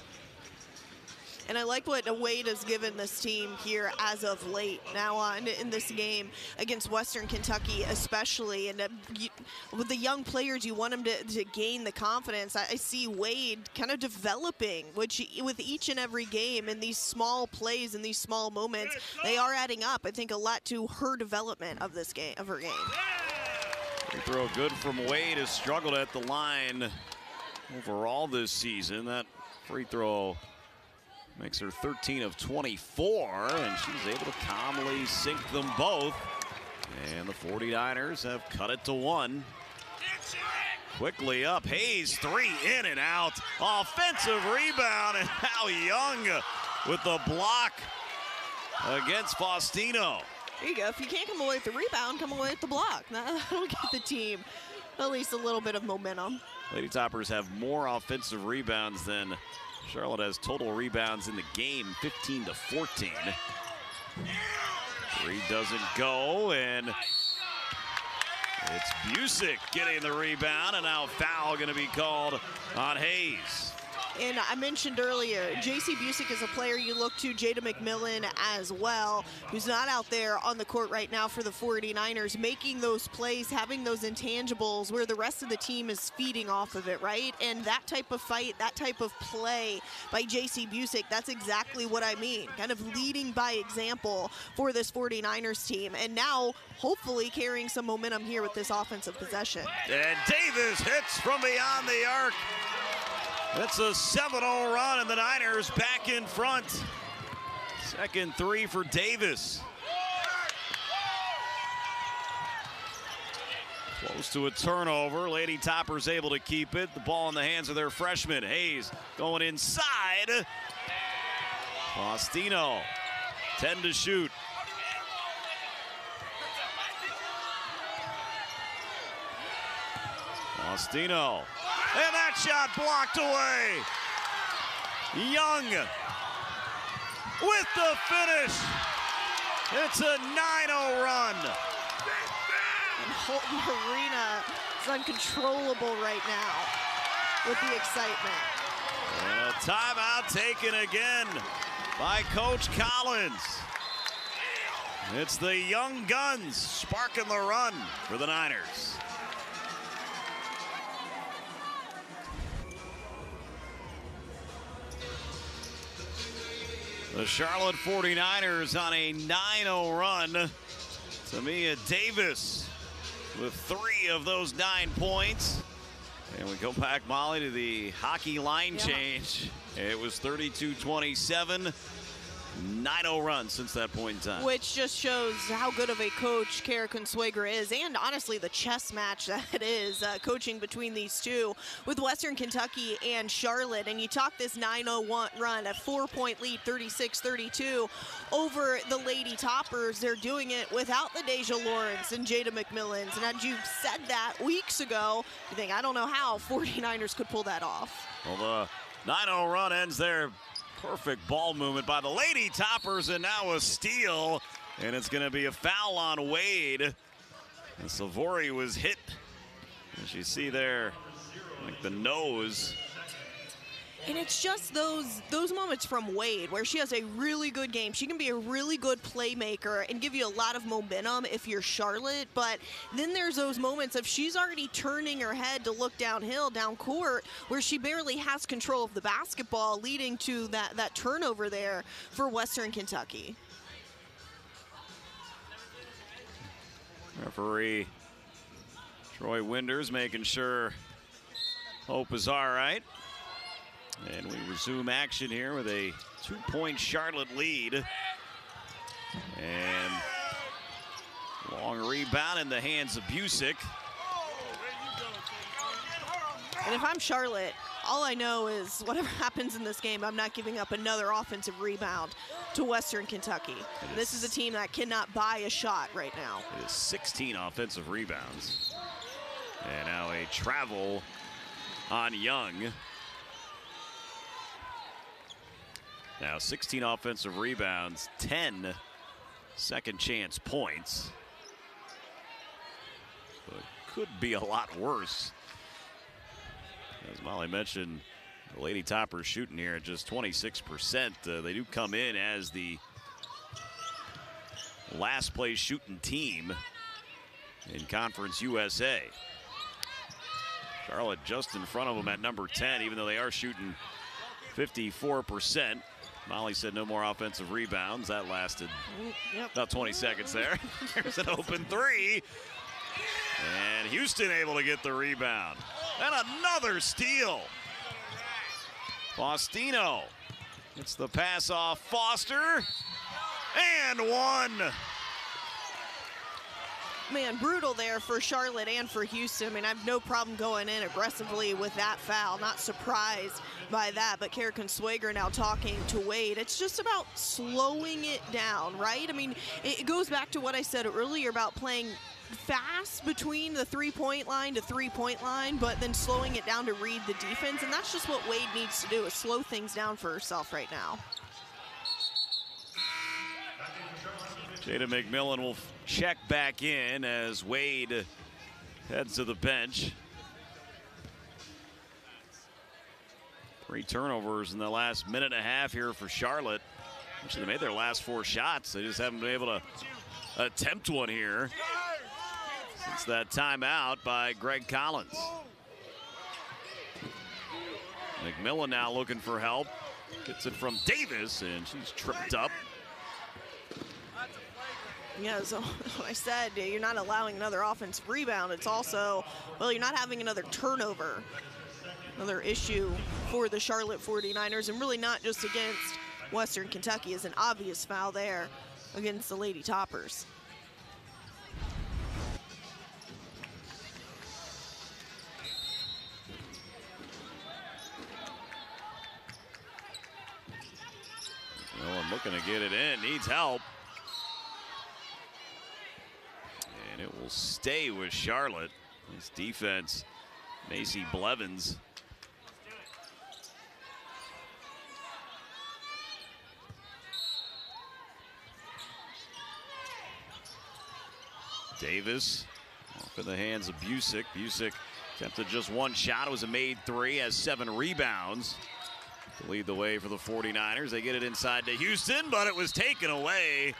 and I like what Wade has given this team here as of late now on in this game against Western Kentucky, especially. And uh, with the young players, you want them to, to gain the confidence. I, I, see Wade kind of developing, which with each and every game in these small plays and these small moments, they are adding up. I think a lot to her development of this game, of her game. Free throw good from Wade has struggled at the line overall this season. That free throw Makes her 13 of 24, and she's able to calmly sink them both. And the 49ers have cut it to one. Quickly up, Hayes, three in and out. Offensive rebound, and how Young with the block against Faustino. There you go. If you can't come away with the rebound, come away with the block. (laughs) That'll get the team at least a little bit of momentum. Lady Toppers have more offensive rebounds than Charlotte has total rebounds in the game, 15 to 14. Three doesn't go, and it's Busick getting the rebound, and now foul going to be called on Hayes. And I mentioned earlier, J.C. Busick is a player you look to, Jada McMillan as well, who's not out there on the court right now for the 49ers, making those plays, having those intangibles where the rest of the team is feeding off of it, right? And that type of fight, that type of play by J.C. Busick, that's exactly what I mean. Kind of leading by example for this 49ers team. And now, hopefully, carrying some momentum here with this offensive possession. And Davis hits from beyond the arc. It's a 7-0 run, and the Niners back in front. Second three for Davis. Close to a turnover. Lady Topper's able to keep it. The ball in the hands of their freshman. Hayes going inside. Faustino, 10 to shoot. Faustino and that shot blocked away. Young with the finish. It's a 9-0 run. And Halton Arena is uncontrollable right now with the excitement. And a timeout taken again by Coach Collins. It's the young guns sparking the run for the Niners. The Charlotte 49ers on a 9-0 run. Tamia Davis with three of those nine points. And we go back, Molly, to the hockey line yeah. change. It was 32-27. 9-0 run since that point in time. Which just shows how good of a coach Cara Consuegra is, and honestly the chess match (laughs) that is, uh, coaching between these two with Western Kentucky and Charlotte. And you talk this 9-0 run, a four-point lead, 36-32 over the Lady Toppers. They're doing it without the Deja Lawrence and Jada McMillans. And as you said that weeks ago, you think, I don't know how 49ers could pull that off. Well, the 9-0 run ends there Perfect ball movement by the Lady Toppers, and now a steal. And it's going to be a foul on Wade. And Sivori was hit, as you see there, like the nose. And it's just those those moments from Wade where she has a really good game. She can be a really good playmaker and give you a lot of momentum if you're Charlotte. But then there's those moments of she's already turning her head to look downhill, down court, where she barely has control of the basketball, leading to that, that turnover there for Western Kentucky. Referee Troy Winders making sure Hope is all right. And we resume action here with a two-point Charlotte lead. And long rebound in the hands of Busick. And if I'm Charlotte, all I know is whatever (laughs) happens in this game, I'm not giving up another offensive rebound to Western Kentucky. This is a team that cannot buy a shot right now. It is 16 offensive rebounds. And now a travel on Young. Now 16 offensive rebounds, 10 second chance points. But could be a lot worse. As Molly mentioned, the Lady Toppers shooting here at just 26%. Uh, they do come in as the last place shooting team in Conference USA. Charlotte just in front of them at number 10, even though they are shooting 54%. Molly said no more offensive rebounds. That lasted mm, Yep. about 20 seconds there. (laughs) There's an open three. And Houston able to get the rebound. And another steal. Faustino. It's the pass off Foster. And one. Man, brutal there for Charlotte and for Houston. I mean, I have no problem going in aggressively with that foul. Not surprised by that. But Cara Consuegra now talking to Wade. It's just about slowing it down, right? I mean, it goes back to what I said earlier about playing fast between the three-point line to three-point line, but then slowing it down to read the defense. And that's just what Wade needs to do is slow things down for herself right now. Jada McMillan will check back in as Wade heads to the bench. Three turnovers in the last minute and a half here for Charlotte. Actually, they made their last four shots. They just haven't been able to attempt one here since that timeout by Greg Collins. McMillan now looking for help. Gets it from Davis, and she's tripped up. Yeah, so (laughs) I said you're not allowing another offensive rebound. It's also, well, you're not having another turnover. Another issue for the Charlotte 49ers, and really not just against Western Kentucky, is an obvious foul there against the Lady Toppers. Well, I'm looking to get it in. Needs help. And it will stay with Charlotte. This defense, Macy Blevins. Davis off in the hands of Busick. Busick attempted just one shot. It was a made three, has seven rebounds to lead the way for the 49ers. They get it inside to Houston, but it was taken away.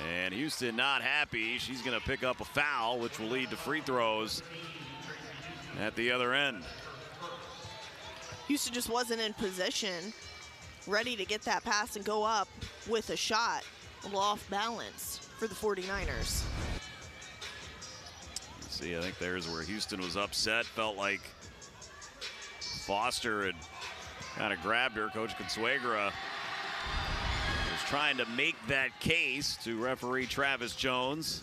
And Houston not happy. She's going to pick up a foul, which will lead to free throws at the other end. Houston just wasn't in position, ready to get that pass and go up with a shot. A little off balance for the 49ers. See, I think there's where Houston was upset. Felt like Foster had kind of grabbed her. Coach Consuegra trying to make that case to referee Travis Jones.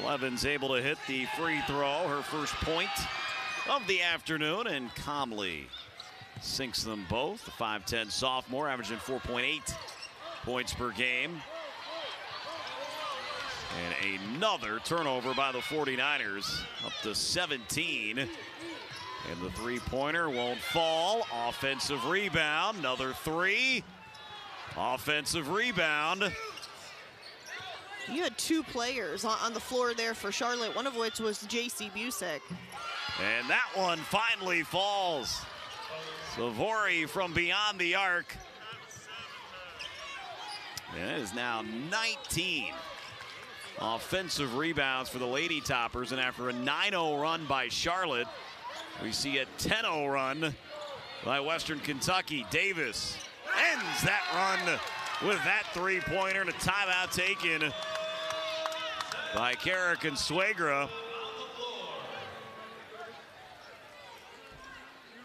Blevins able to hit the free throw, her first point of the afternoon, and calmly sinks them both. The 5'10 sophomore averaging 4.8 points per game. And another turnover by the 49ers, up to 17. And the three pointer won't fall. Offensive rebound, another three. Offensive rebound. You had two players on, the floor there for Charlotte, one of which was J.C. Busick. And that one finally falls. Sivori from beyond the arc. And it is now 19 offensive rebounds for the Lady Toppers. And after a 9 0 run by Charlotte, we see a 10 0 run by Western Kentucky. Davis ends that run with that three pointer and a timeout taken by Cara Consuegra.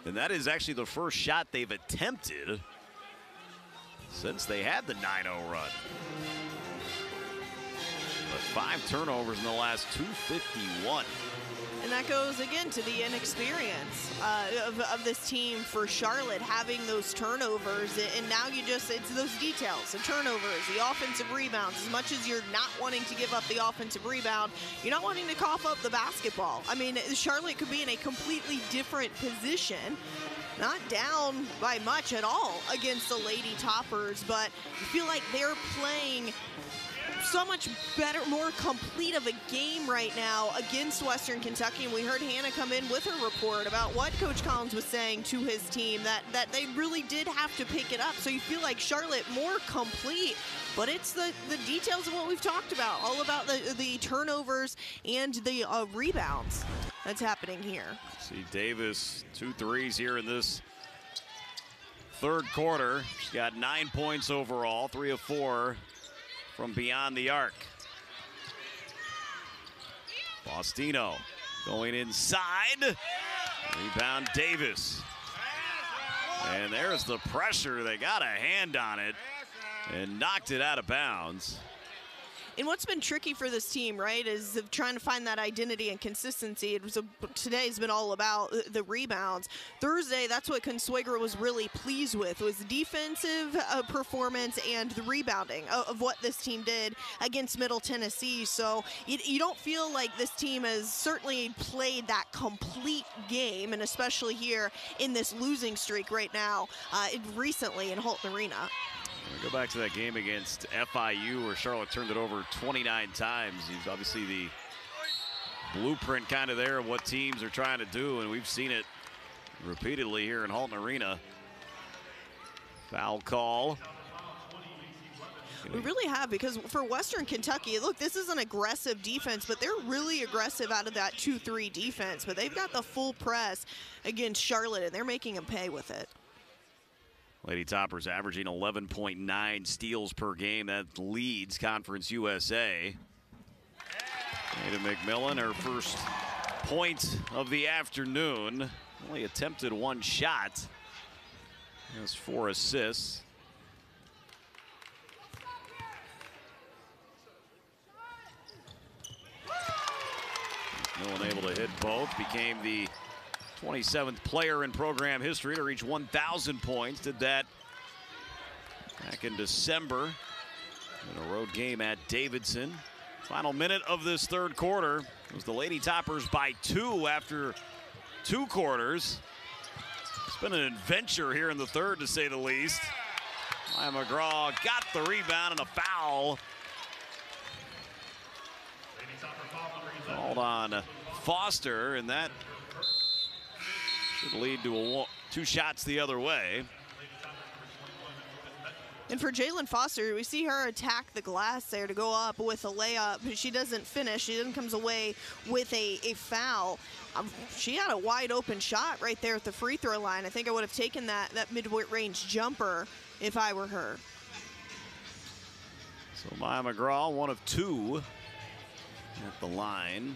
And that is actually the first shot they've attempted since they had the 9 0 run. But five turnovers in the last 251. And that goes again to the inexperience uh, of, of this team for Charlotte having those turnovers. And now you just, it's those details the turnovers, the offensive rebounds. As much as you're not wanting to give up the offensive rebound, you're not wanting to cough up the basketball. I mean, Charlotte could be in a completely different position not down by much at all against the Lady Toppers, but I feel like they're playing so much better, more complete of a game right now against Western Kentucky. And we heard Hannah come in with her report about what Coach Collins was saying to his team that, that they really did have to pick it up. So you feel like Charlotte more complete, but it's the, the details of what we've talked about, all about the, the turnovers and the uh, rebounds that's happening here. See Davis, two threes here in this third quarter. She's got nine points overall, three of four from beyond the arc. Faustino going inside. Rebound Davis. And there's the pressure. They got a hand on it and knocked it out of bounds. And what's been tricky for this team, right, is trying to find that identity and consistency. It was a, today's been all about the rebounds. Thursday, that's what Consuegra was really pleased with was defensive uh, performance and the rebounding of, of, what this team did against Middle Tennessee. So you, you don't feel like this team has certainly played that complete game, and especially here in this losing streak right now, uh, recently in Halton Arena. Go back to that game against FAU where Charlotte turned it over 29 times. He's obviously the blueprint kind of there of what teams are trying to do, and we've seen it repeatedly here in Halton Arena. Foul call. We really have because for Western Kentucky, look, this is an aggressive defense, but they're really aggressive out of that 2-3 defense. But they've got the full press against Charlotte, and they're making them pay with it. Lady Toppers averaging 11.9 steals per game. That leads Conference USA. Jada McMillan, her first point of the afternoon. Only attempted one shot. Has four assists. McMillan able to hit both. Became the 27th player in program history to reach 1,000 points. Did that back in December in a road game at Davidson. Final minute of this third quarter it was the Lady Toppers by two after two quarters. It's been an adventure here in the third, to say the least. Maya McGraw got the rebound and a foul. Called on Foster, and that should lead to a two shots the other way. And for Jalen Foster, we see her attack the glass there to go up with a layup. She doesn't finish. She then comes away with a, a foul. Um, she had a wide open shot right there at the free throw line. I think I would have taken that, that mid-range jumper if I were her. So Maya McGraw, one of two at the line.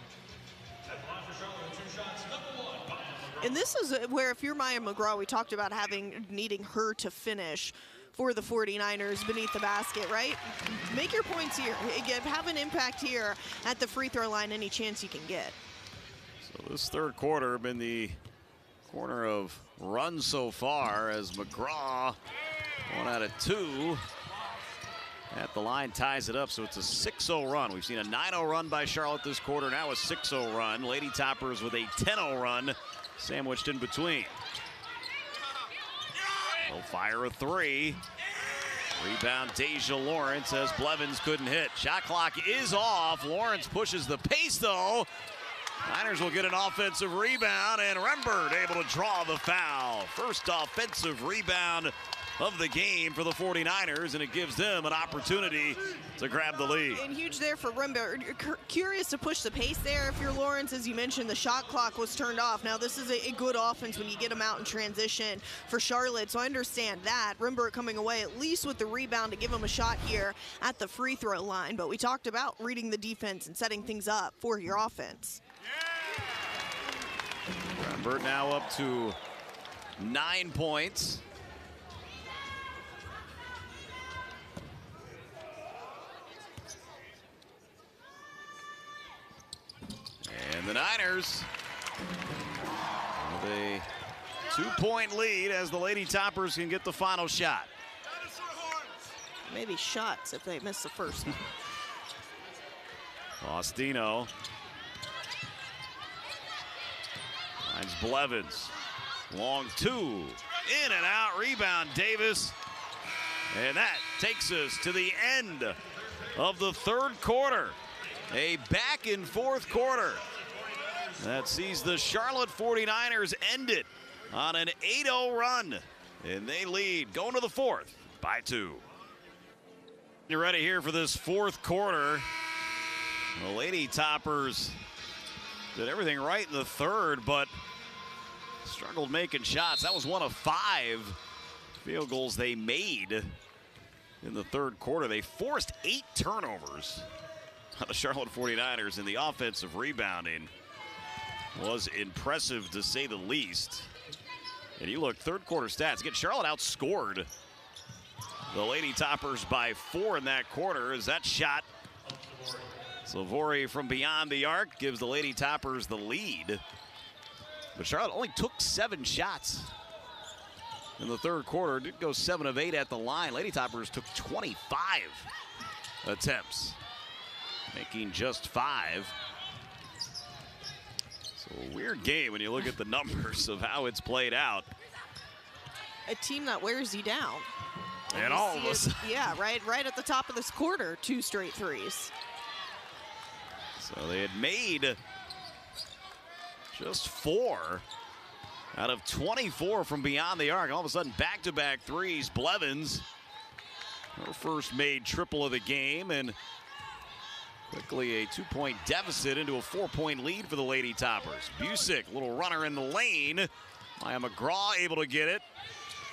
And this is uh, where if you're Maya McGraw, we talked about having needing her to finish for the 49ers beneath the basket, right? Make your points here. Have an impact here at the free throw line any chance you can get. So this third quarter been the corner of run so far as McGraw, one out of two, at the line ties it up. So it's a 6-0 run. We've seen a 9-0 run by Charlotte this quarter. Now a 6-0 run. Lady Toppers with a 10-0 run sandwiched in between. They'll fire a three. Rebound Deja Lawrence as Blevins couldn't hit. Shot clock is off. Lawrence pushes the pace though. Niners will get an offensive rebound and Rembert able to draw the foul. First offensive rebound of the game for the 49ers, and it gives them an opportunity to grab the lead. And huge there for Rembert. Er, curious to push the pace there. If you're Lawrence, as you mentioned, the shot clock was turned off. Now, this is a, a good offense when you get them out in transition for Charlotte, so I understand that. Rembert coming away at least with the rebound to give him a shot here at the free throw line. But we talked about reading the defense and setting things up for your offense. Rembert now up to nine points. And the Niners with a two-point lead as the Lady Toppers can get the final shot. Maybe shots if they miss the first one. (laughs) Faustino finds Blevins. Long two. In and out. Rebound, Davis. And that takes us to the end of the third quarter. A back and forth quarter that sees the Charlotte 49ers end it on an 8 0 run. And they lead going to the fourth by two. You're ready here for this fourth quarter. The Lady Toppers did everything right in the third, but struggled making shots. That was one of five field goals they made in the third quarter. They forced eight turnovers on the Charlotte 49ers, in the offensive rebounding was impressive to say the least. And you look, third quarter stats, get Charlotte outscored the Lady Toppers by four in that quarter as that shot. Sivori from beyond the arc gives the Lady Toppers the lead. But Charlotte only took seven shots in the third quarter. Did go seven of eight at the line. Lady Toppers took 25 attempts, making just five. So a weird game when you look at the numbers of how it's played out. A team that wears you down. And you all of us. (laughs) yeah, right, right at the top of this quarter, two straight threes. So they had made just four out of 24 from beyond the arc. All of a sudden, back to back threes. Blevins, her first made triple of the game, and quickly a two point deficit into a four point lead for the Lady Toppers. Busick, little runner in the lane. Maya McGraw able to get it.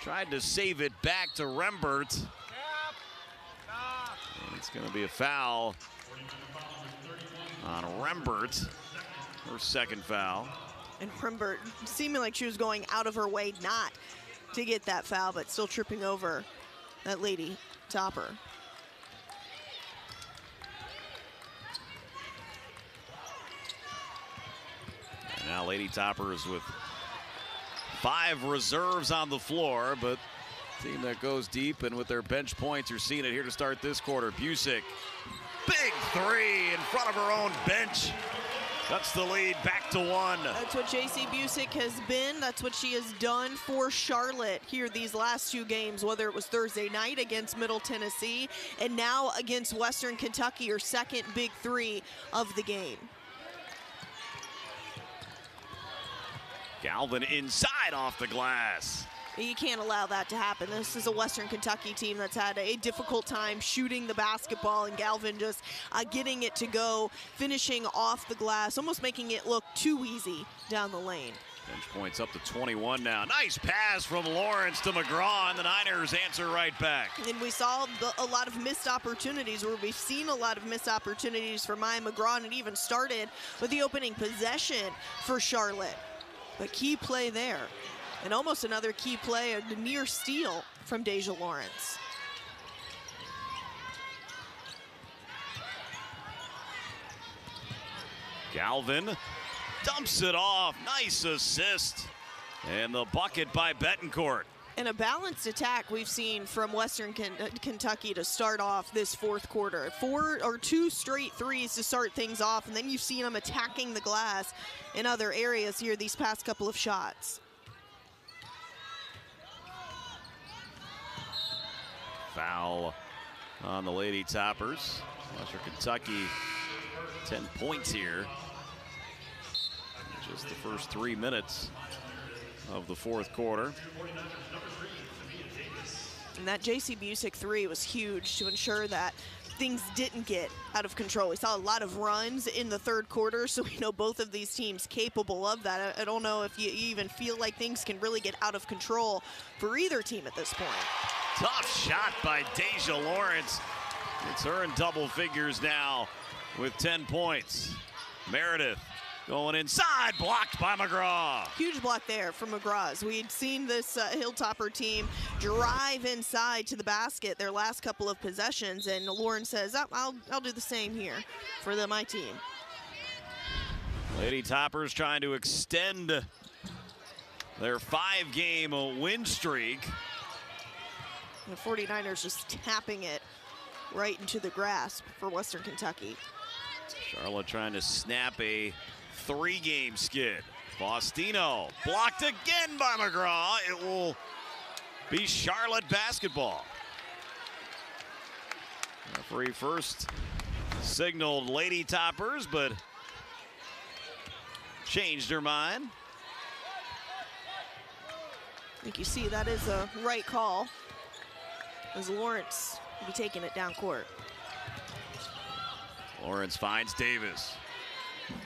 Tried to save it back to Rembert. And it's going to be a foul on Rembert. Her second foul. And Rembert seeming like she was going out of her way not to get that foul, but still tripping over that lady topper. Now Lady Toppers with five reserves on the floor, but team that goes deep and with their bench points, you're seeing it here to start this quarter. Busick, big three in front of her own bench. That's the lead back to one. That's what JC Busick has been. That's what she has done for Charlotte here these last two games, whether it was Thursday night against Middle Tennessee and now against Western Kentucky, her second big three of the game. Gilvin inside off the glass. You can't allow that to happen. This is a Western Kentucky team that's had a difficult time shooting the basketball, and Gilvin just uh, getting it to go, finishing off the glass, almost making it look too easy down the lane. Bench points up to 21 now. Nice pass from Lawrence to McGraw, and the Niners answer right back. And we saw the, a lot of missed opportunities, where we've seen a lot of missed opportunities for Maya McGraw, and it even started with the opening possession for Charlotte. But key play there. And almost another key play, a near steal from Deja Lawrence. Gilvin dumps it off. Nice assist. And the bucket by Betancourt. And a balanced attack we've seen from Western Ken- uh, Kentucky to start off this fourth quarter. Four or two straight threes to start things off, and then you've seen them attacking the glass in other areas here these past couple of shots. Foul on the Lady Toppers. Western Kentucky 10 points here. Just the first three minutes of the fourth quarter. And that JC Busick three was huge to ensure that things didn't get out of control. We saw a lot of runs in the third quarter, so we know both of these teams capable of that. I, I don't know if you even feel like things can really get out of control for either team at this point. Tough shot by Deja Lawrence. It's her in double figures now with 10 points. Meredith going inside, blocked by McGraw. Huge block there from McGraw's. We'd seen this uh, Hilltopper team drive inside to the basket their last couple of possessions, and Lawrence says, "Oh, I'll, I'll do the same here for the, my team. Lady Toppers trying to extend their five game win streak. The 49ers just tapping it right into the grasp for Western Kentucky. Charlotte trying to snap a three game skid. Faustino blocked again by McGraw. It will be Charlotte basketball. Referee first signaled Lady Toppers, but changed her mind. I think you see that is a right call as Lawrence will be taking it down court. Lawrence finds Davis. We're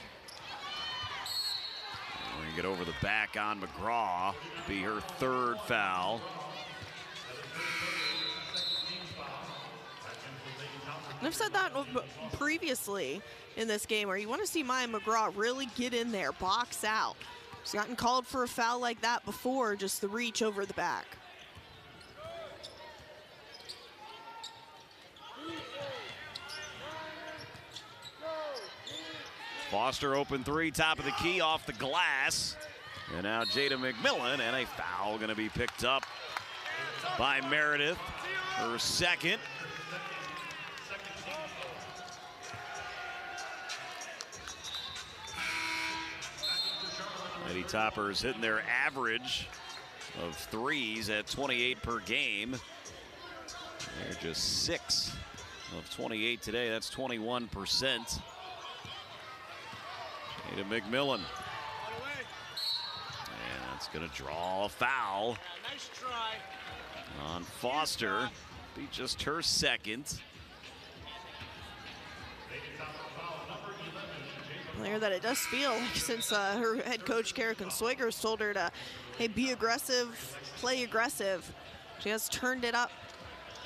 going to get over the back on McGraw. Be her third foul. And I've said that previously in this game where you want to see Maya McGraw really get in there, box out. She's gotten called for a foul like that before, just the reach over the back. Foster open three, top of the key, off the glass. And now Jada McMillan, and a foul going to be picked up by Meredith. Her second. Lady Toppers hitting their average of threes at 28 per game. They're just six of 28 today. That's 21 percent. Jada McMillan. And that's going to draw a foul. Nice try. On Foster. Be just her second. Player that it does feel like since uh, her head coach Cara Consuegra told her to, hey, be aggressive, play aggressive. She has turned it up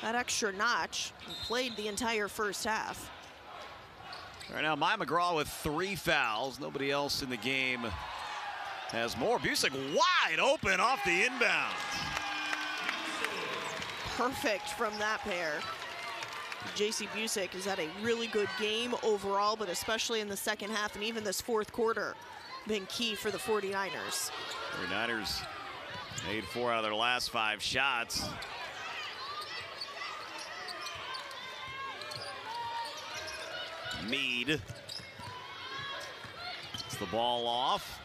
that extra notch and played the entire first half. Right now, Maya McGraw with three fouls. Nobody else in the game has more. Busick wide open off the inbound. Perfect from that pair. J.C. Busick has had a really good game overall, but especially in the second half and even this fourth quarter, been key for the 49ers. 49ers made four out of their last five shots. Mead. It's the ball off.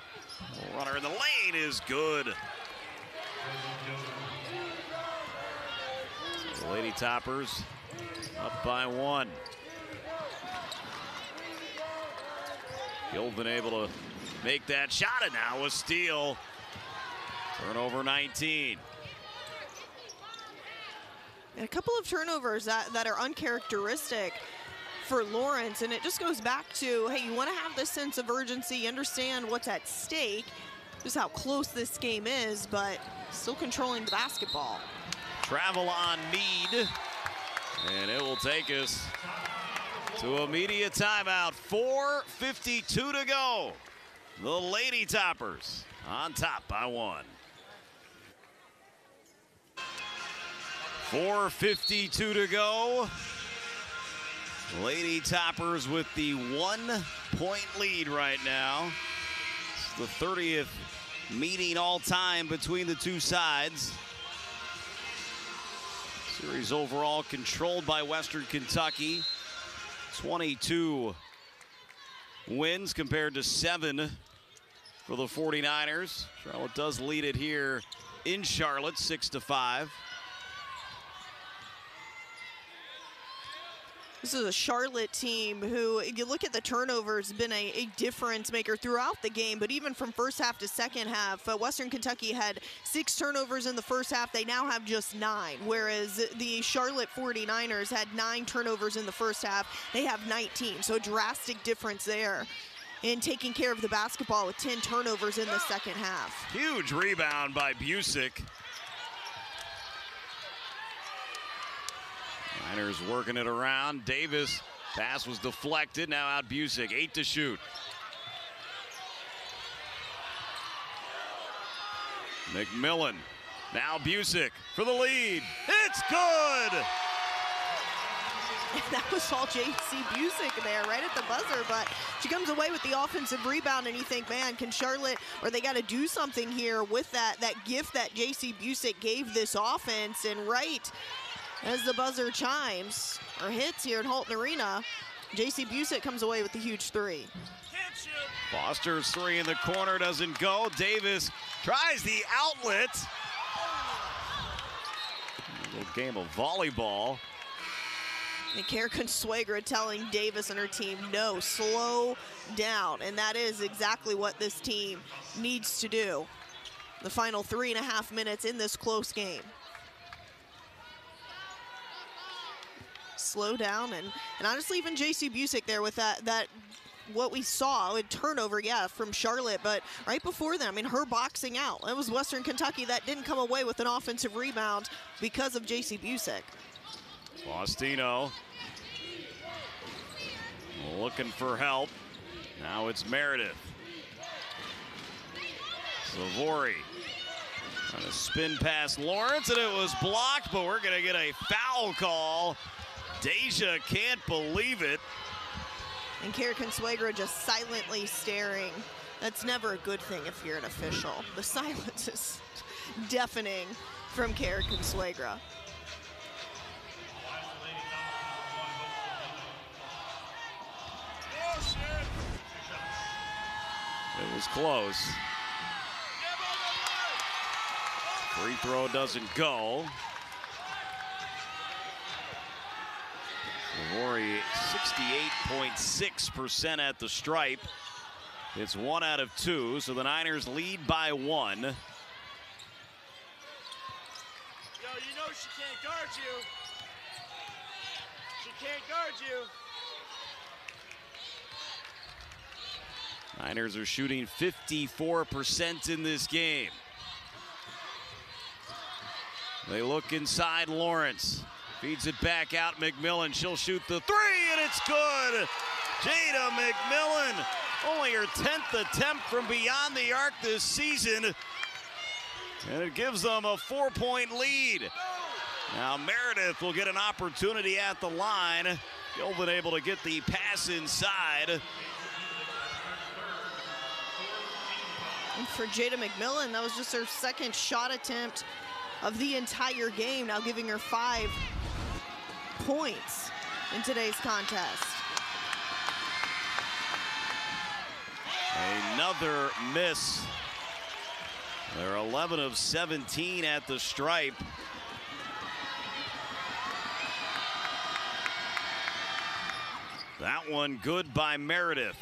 Runner in the lane is good. So Lady Toppers up by one. Gilvin able to make that shot, and now a steal. Turnover 19. And a couple of turnovers that, that are uncharacteristic for Lawrence. And it just goes back to, hey, you want to have this sense of urgency, understand what's at stake, just how close this game is, but still controlling the basketball. Travel on Mead. And it will take us to a media timeout. 4.52 to go. The Lady Toppers on top by one. 4.52 to go. Lady Toppers with the one point lead right now. It's the 30th meeting all time between the two sides. Series overall controlled by Western Kentucky. 22 wins compared to seven for the 49ers. Charlotte does lead it here in Charlotte, six to five. This is a Charlotte team who, if you look at the turnovers, been a, a, difference maker throughout the game. But even from first half to second half, uh, Western Kentucky had six turnovers in the first half. They now have just nine, whereas the Charlotte 49ers had nine turnovers in the first half. They have 19, so drastic difference there in taking care of the basketball with 10 turnovers in the second half. Huge rebound by Busick. Niners working it around. Davis, pass was deflected. Now out Busick, eight to shoot. McMillan, now Busick for the lead. It's good! (laughs) that was all J.C. Busick there right at the buzzer, but she comes away with the offensive rebound, and you think, man, can Charlotte, or they got to do something here with that, that gift that J.C. Busick gave this offense, and right as the buzzer chimes or hits here at Halton Arena, J.C. Busick comes away with the huge three. Foster's three in the corner doesn't go. Davis tries the outlet. A little game of volleyball. And Cara Consuegra telling Davis and her team, no, slow down. And that is exactly what this team needs to do. The final three and a half minutes in this close game. Slow down and, and honestly even JC Busick there with that that what we saw a turnover, yeah, from Charlotte, but right before that, I mean, her boxing out. It was Western Kentucky that didn't come away with an offensive rebound because of JC Busick. Faustino looking for help. Now it's Meredith. Sivori trying to spin past Lawrence, and it was blocked, but we're going to get a foul call. Deja can't believe it. And Cara Consuegra just silently staring. That's never a good thing if you're an official. The (laughs) silence is deafening from Cara Consuegra. It was close. Free throw doesn't go. Rory 68.6% at the stripe. It's one out of two, so the Niners lead by one. Yo, you know she can't guard you. She can't guard you. Niners are shooting 54% in this game. They look inside Lawrence. Feeds it back out McMillan. She'll shoot the three, and it's good. Jada McMillan, only her 10th attempt from beyond the arc this season. And it gives them a four point lead. Now Meredith will get an opportunity at the line. Gilvin able to get the pass inside. And for Jada McMillan, that was just her second shot attempt of the entire game, now giving her five points in today's contest. Another miss. They're 11 of 17 at the stripe. That one good by Meredith.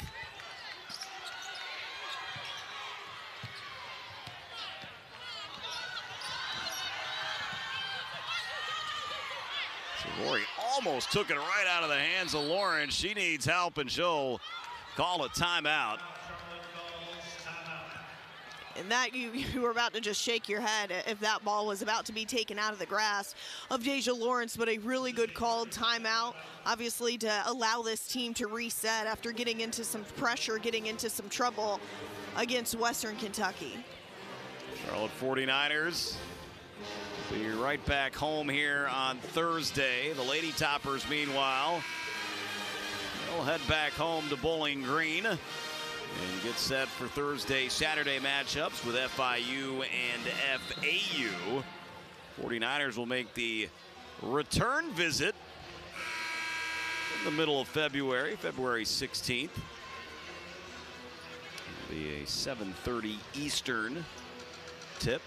Rory almost took it right out of the hands of Lauren. She needs help, and she'll call a timeout. And that you, (laughs) you were about to just shake your head if that ball was about to be taken out of the grasp of Deja Lawrence, but a really good called timeout, obviously to allow this team to reset after getting into some pressure, getting into some trouble against Western Kentucky. Charlotte 49ers be right back home here on Thursday. The Lady Toppers, meanwhile, will head back home to Bowling Green and get set for Thursday, Saturday matchups with FIU and FAU. 49ers will make the return visit in the middle of February, February 16th. It'll be a 7:30 Eastern tip.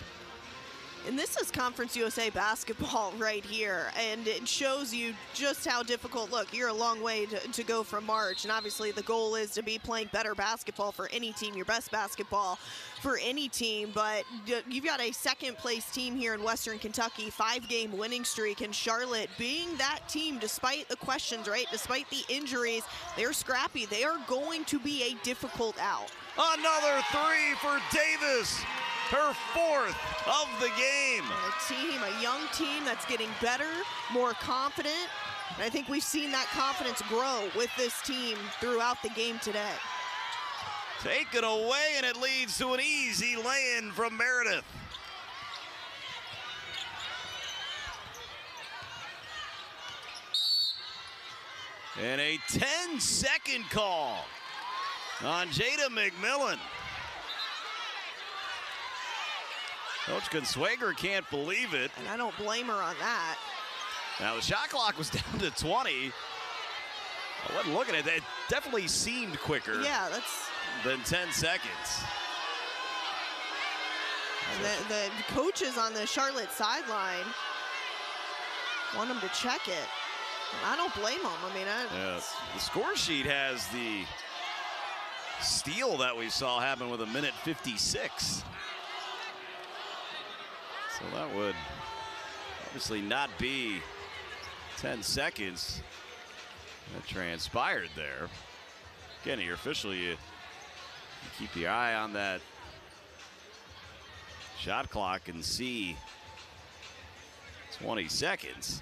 And this is Conference USA basketball (laughs) right here. And it shows you just how difficult. Look, you're a long way to, to, go from March. And obviously, the goal is to be playing better basketball for any team, your best basketball for any team. But you've got a second place team here in Western Kentucky, five game winning streak. And Charlotte being that team, despite the questions, right? Despite the injuries, they're scrappy. They are going to be a difficult out. Another three for Davis her fourth of the game. A team, a young team that's getting better, more confident. And I think we've seen that confidence grow with this team throughout the game today. Taken away, and it leads to an easy lay-in from Meredith. And a 10-second call on Jada McMillan. Coach Consuegra can't believe it. And I don't blame her on that. Now the shot clock was (laughs) down to 20. I wasn't looking at that. It definitely seemed quicker Yeah, that's than 10 seconds. the, the coaches on the Charlotte sideline want them to check it. And I don't blame them. I mean, I, Yeah, the score sheet has the steal that we saw happen with a minute 56. So that would obviously not be 10 seconds that transpired there. Again, your official, you, you keep your eye on that shot clock and see 20 seconds.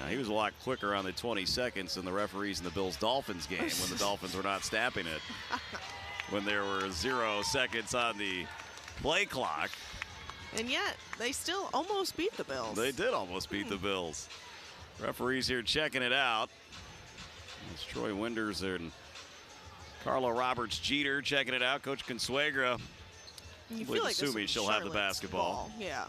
Now, he was a lot quicker on the 20 seconds than the referees in the Bills Dolphins game when the (laughs) Dolphins were not snapping it. (laughs) When there were zero seconds on the play clock, and yet they still almost beat the Bills. they did almost beat the hmm. Bills. Referees here checking it out. It's Troy Winders and Carlo Roberts Jeter checking it out. Coach Consuegra You feel like assuming she'll have the basketball. ball. Yeah.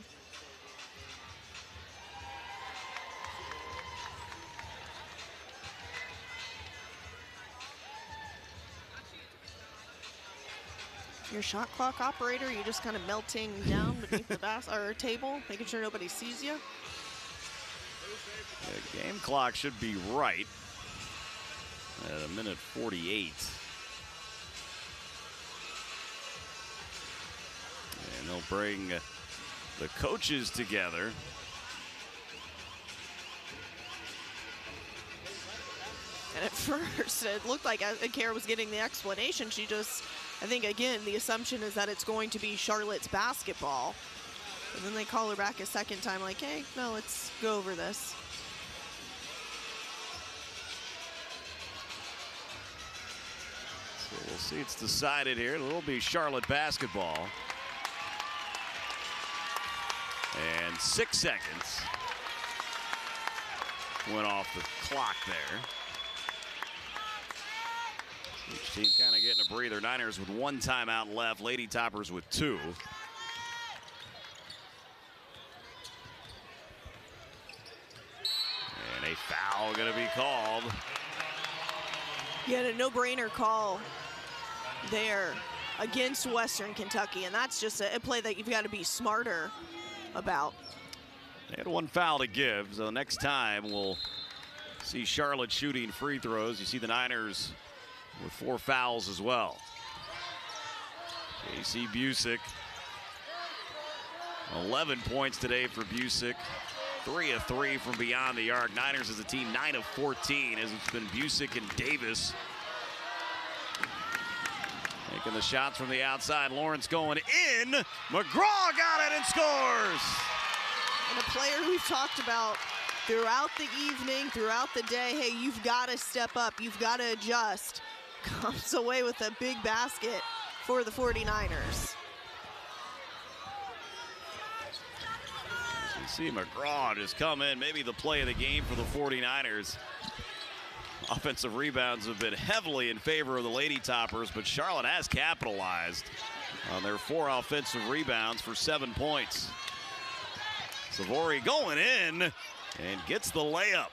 Your shot clock operator, You're just kind of melting down beneath the bas- or table, making sure nobody sees you. The game clock should be right at a minute 48. And they'll bring the coaches together. And (laughs) at first, it looked like uh, Cara was getting the explanation. She just, I think, again, the assumption is that it's going to be Charlotte's basketball. And then they call her back a second time, like, hey, no, let's go over this. So we'll see it's decided here. It'll be Charlotte basketball. And six seconds went off the clock there. Team kind of getting a breather. Niners with one timeout left. Lady Toppers with two. And a foul going to be called. Had a no-brainer call there against Western Kentucky, and that's just a, a play that you've got to be smarter about. They had one foul to give, so next time we'll see Charlotte shooting free throws. You see the Niners with four fouls as well. JC Busick, 11 points today for Busick. Three of three from beyond the arc. Niners as a team, nine of 14, as it's been Busick and Davis. Making the shots from the outside. Lawrence going in. McGraw got it and scores. And a player we've talked about throughout the evening, throughout the day, hey, you've got to step up, you've got to adjust, comes away with a big basket for the 49ers. You see McGraw just come in, maybe the play of the game for the 49ers. Offensive rebounds have been heavily in favor of the Lady Toppers, but Charlotte has capitalized on their four offensive rebounds for seven points. Sivori going in and gets the layup.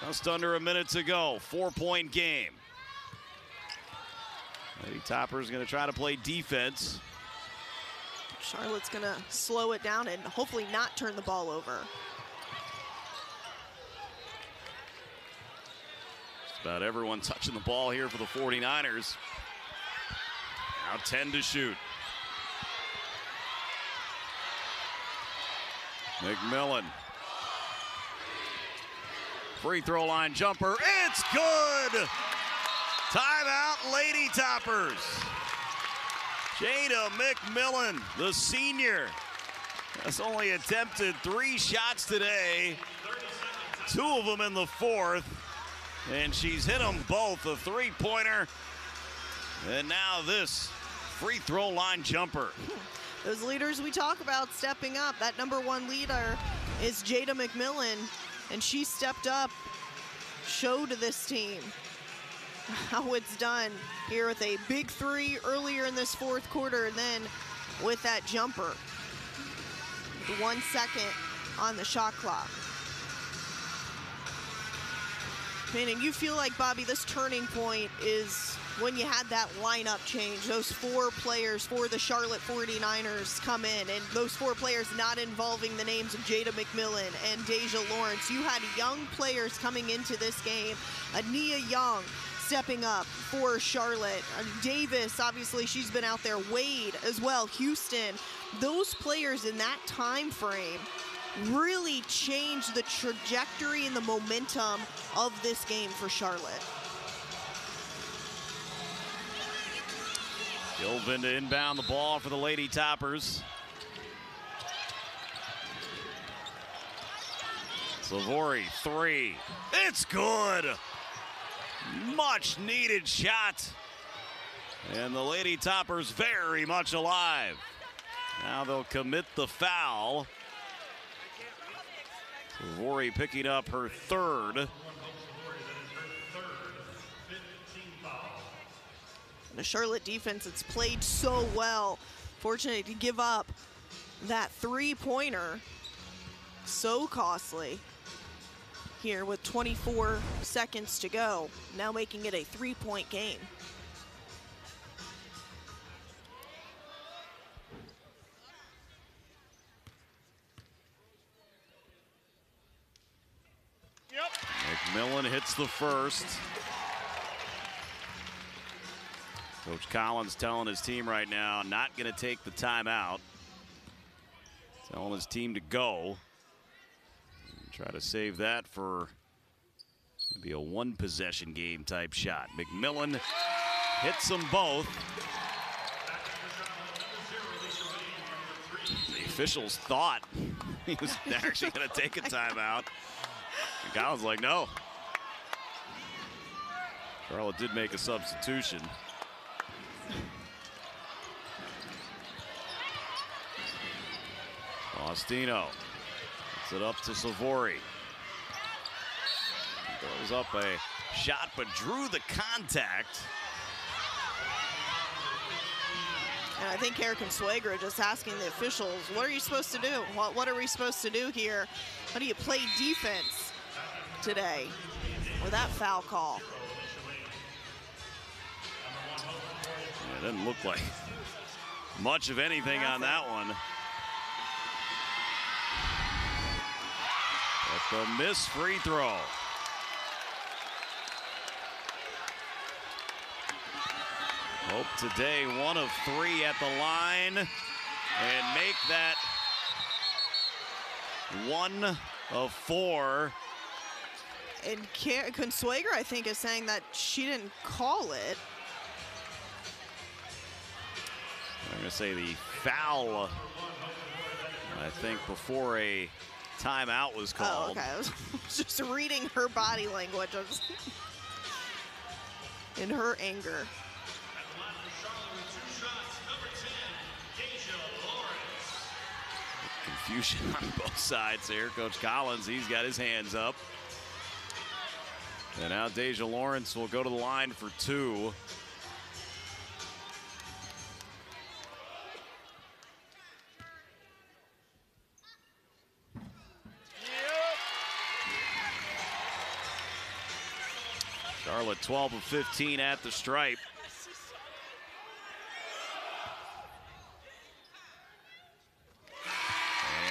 Just under a minute to go, four-point game. Lady Toppers going to try to play defense. Charlotte's going to slow it down and hopefully not turn the ball over. Just about everyone touching the ball here for the 49ers. Now 10 to shoot. McMillan. Free throw line jumper. It's good. Timeout, Lady Toppers. Jada McMillan, the senior, has only attempted three shots today, two of them in the fourth, and she's hit them both a three pointer, and now this free throw line jumper. Those leaders we talk about stepping up. That number one leader is Jada McMillan, and she stepped up, showed this team how it's done here with a big three earlier in this fourth quarter and then with that jumper. One second on the shot clock. Man, you feel like, Bobby, this turning point is when you had that lineup change. Those four players for the Charlotte 49ers come in, and those four players not involving the names of Jada McMillan and Deja Lawrence. You had young players coming into this game. Ania Young, stepping up for Charlotte. Davis, obviously, she's been out there. Wade as well. Houston. Those players in that time frame really changed the trajectory and the momentum of this game for Charlotte. Gilvin to inbound the ball for the Lady Toppers. Sivori, three. It's good. Much needed shot. And the Lady Toppers very much alive. Now they'll commit the foul. Sivori picking up her third. The Charlotte defense that's played so well. Fortunate to give up that three-pointer. So costly here with 24 seconds to go. Now making it a three-point game. Yep. McMillan hits the first. Coach Collins telling his team right now not going to take the timeout. Telling his team to go. Try to save that for maybe a one possession game type shot. McMillan hits them both. The officials thought (laughs) he was actually going to take a timeout. And Collins like, no. Charlotte did make a substitution. Faustino puts it up to Sivori. Throws up a shot, but drew the contact. And I think Cara Consuegra just asking the officials, what are you supposed to do? What, what are we supposed to do here? How do you play defense today with that foul call? It doesn't look like much of anything on that one. But the missed free throw. Hope today one of three at the line and make that one of four. And Consuegra, I think, is saying that she didn't call it. I'm going to say the foul, I think, before a timeout was called. Oh, called. okay. (laughs) I was just reading her body language I was in her anger. Confusion (laughs) on both sides here. Coach Collins, he's got his hands up. And now Deja Lawrence will go to the line for two. Charlotte 12 of 15 at the stripe.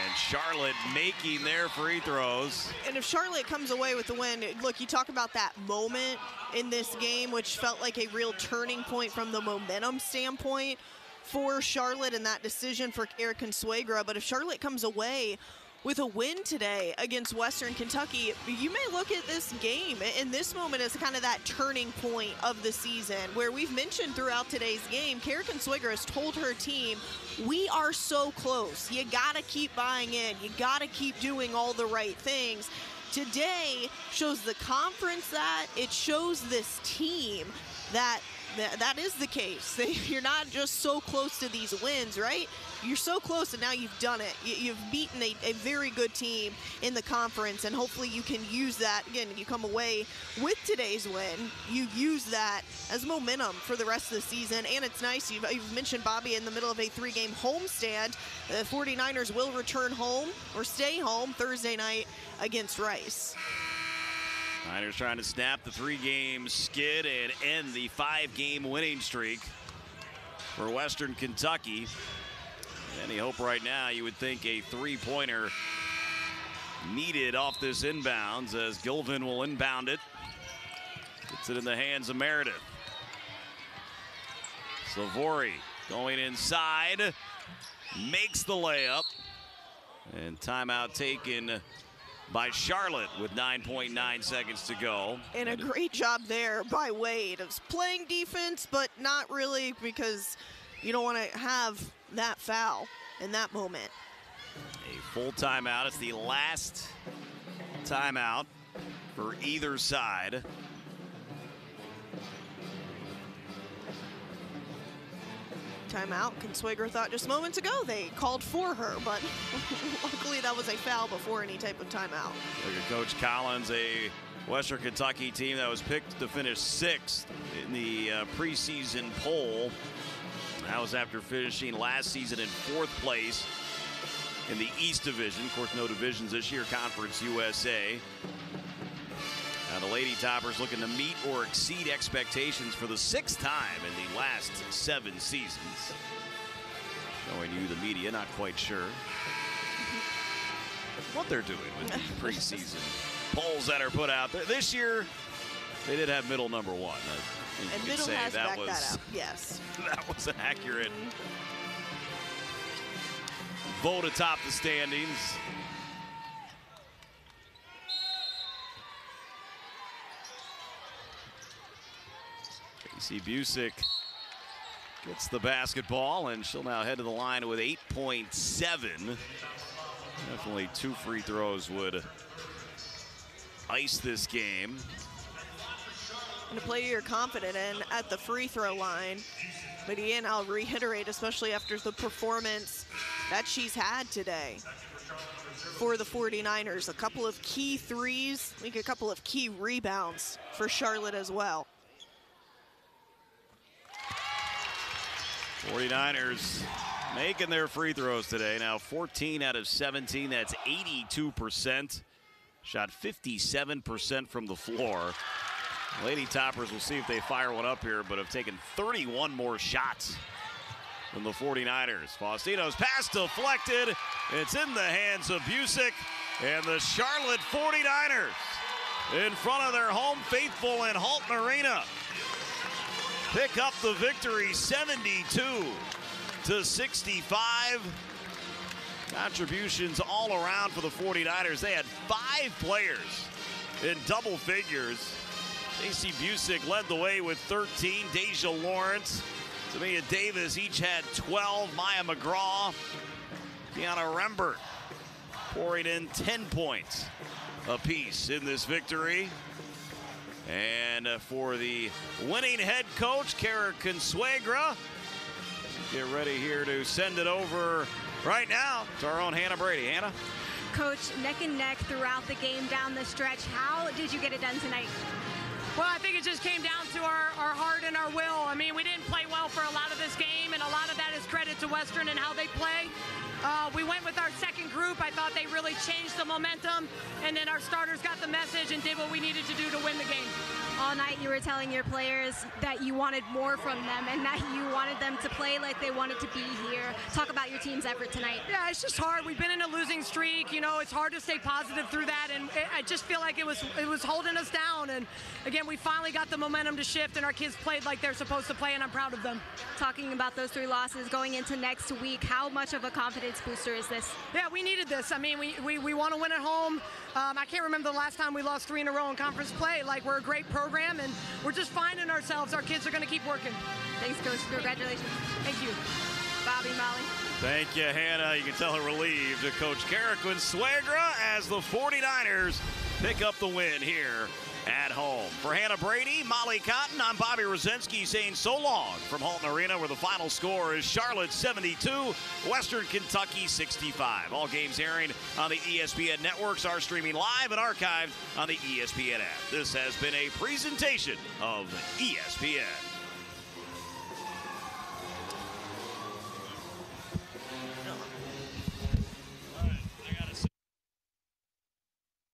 And Charlotte making their free throws. And if Charlotte comes away with the win, look, you talk about that moment in this game, which felt like a real turning point from the momentum standpoint for Charlotte and that decision for Cara Consuegra. But if Charlotte comes away with a win today against Western Kentucky, you may look at this game in this moment as kind of that turning point of the season where we've mentioned throughout today's game, Cara Consuegra has told her team, we are so close. You got to keep buying in. You got to keep doing all the right things. Today shows the conference that it shows this team that that, that is the case. (laughs) You're not just so close to these wins, right? You're so close, and now you've done it. You, have beaten a, a very good team in the conference, and hopefully you can use that. Again, you come away with today's win. You use that as momentum for the rest of the season, and it's nice. You've, you've mentioned Bobby in the middle of a three-game homestand. The 49ers will return home or stay home Thursday night against Rice. Niners trying to snap the three-game skid and end the five-game winning streak for Western Kentucky. Any hope right now, you would think a three-pointer needed off this inbounds as Gilvin will inbound it. Gets it in the hands of Meredith. Sivori going inside, makes the layup. And timeout taken by Charlotte with 9.9 seconds to go. And a great job there by Wade of playing defense, but not really because you don't want to have that foul in that moment. A full timeout. It's the last timeout for either side. Timeout. Consuegra thought just moments ago they called for her, but (laughs) luckily that was a foul before any type of timeout. Look at Coach Collins, a Western Kentucky team that was picked to finish sixth in the uh, preseason poll. That was after finishing last season in fourth place in the East Division. Of course, no divisions this year, Conference USA. Now the Lady Toppers looking to meet or exceed expectations for the sixth time in the last seven seasons. Showing you the media, not quite sure what they're doing with the (laughs) preseason polls that are put out there. This year, they did have middle number one. And Middle say has that backed was that up. Yes. that was an (laughs) accurate vote atop the standings. Casey Busick gets the basketball, and she'll now head to the line with 8.7. Definitely two free throws would ice this game. And a player you're confident in at the free throw line. But again, I'll reiterate, especially after the performance that she's had today for the 49ers. A couple of key threes, I think a couple of key rebounds for Charlotte as well. 49ers making their free throws today. Now 14 out of 17. That's 82%. Shot 57% from the floor. Lady Toppers will see if they fire one up here, but have taken 31 more shots than the 49ers. Faustino's pass deflected. It's in the hands of Busick and the Charlotte 49ers in front of their home faithful in Halton Arena pick up the victory 72 to 65. Contributions all around for the 49ers. They had five players in double figures. J.C. Busick led the way with 13. Deja Lawrence, Tamia Davis each had 12. Maya McGraw, Kiana Rembert pouring in 10 points apiece in this victory. And uh, for the winning head coach, Cara Consuegra, get ready here to send it over right now to our own Hannah Brady. Hannah? Coach, neck and neck throughout the game down the stretch. How did you get it done tonight? Well, I think it just came down to our, our heart and our will. I mean, we didn't play well for a lot of this game, and a lot of that is credit to Western and how they play. Uh, we went with our second group. I thought they really changed the momentum, and then our starters got the message and did what we needed to do to win the game. All night you were telling your players that you wanted more from them and that you wanted them to play like they wanted to be here. Talk about your team's effort tonight. Yeah, it's just hard. We've been in a losing streak. You know, it's hard to stay positive through that, and it, I just feel like it was it was holding us down. And again, we finally got the momentum to shift, and our kids played like they're supposed to play, and I'm proud of them. Talking about those three losses going into next week, how much of a confidence booster is this? Yeah, we needed this. I mean, we, we, we want to win at home. Um, I can't remember the last time we lost three in a row in conference play. Like, we're a great program, and we're just finding ourselves. Our kids are going to keep working. Thanks, Coach. Congratulations. Thank you. Bobby, Molly. Thank you, Hannah. You can tell her relieved to Coach Cara Consuegra as the 49ers pick up the win here at home. For Hannah Brady, Molly Cotton, I'm Bobby Rosinski saying so long from Halton Arena where the final score is Charlotte 72, Western Kentucky 65. All games airing on the ESPN networks are streaming live and archived on the ESPN app. This has been a presentation of ESPN.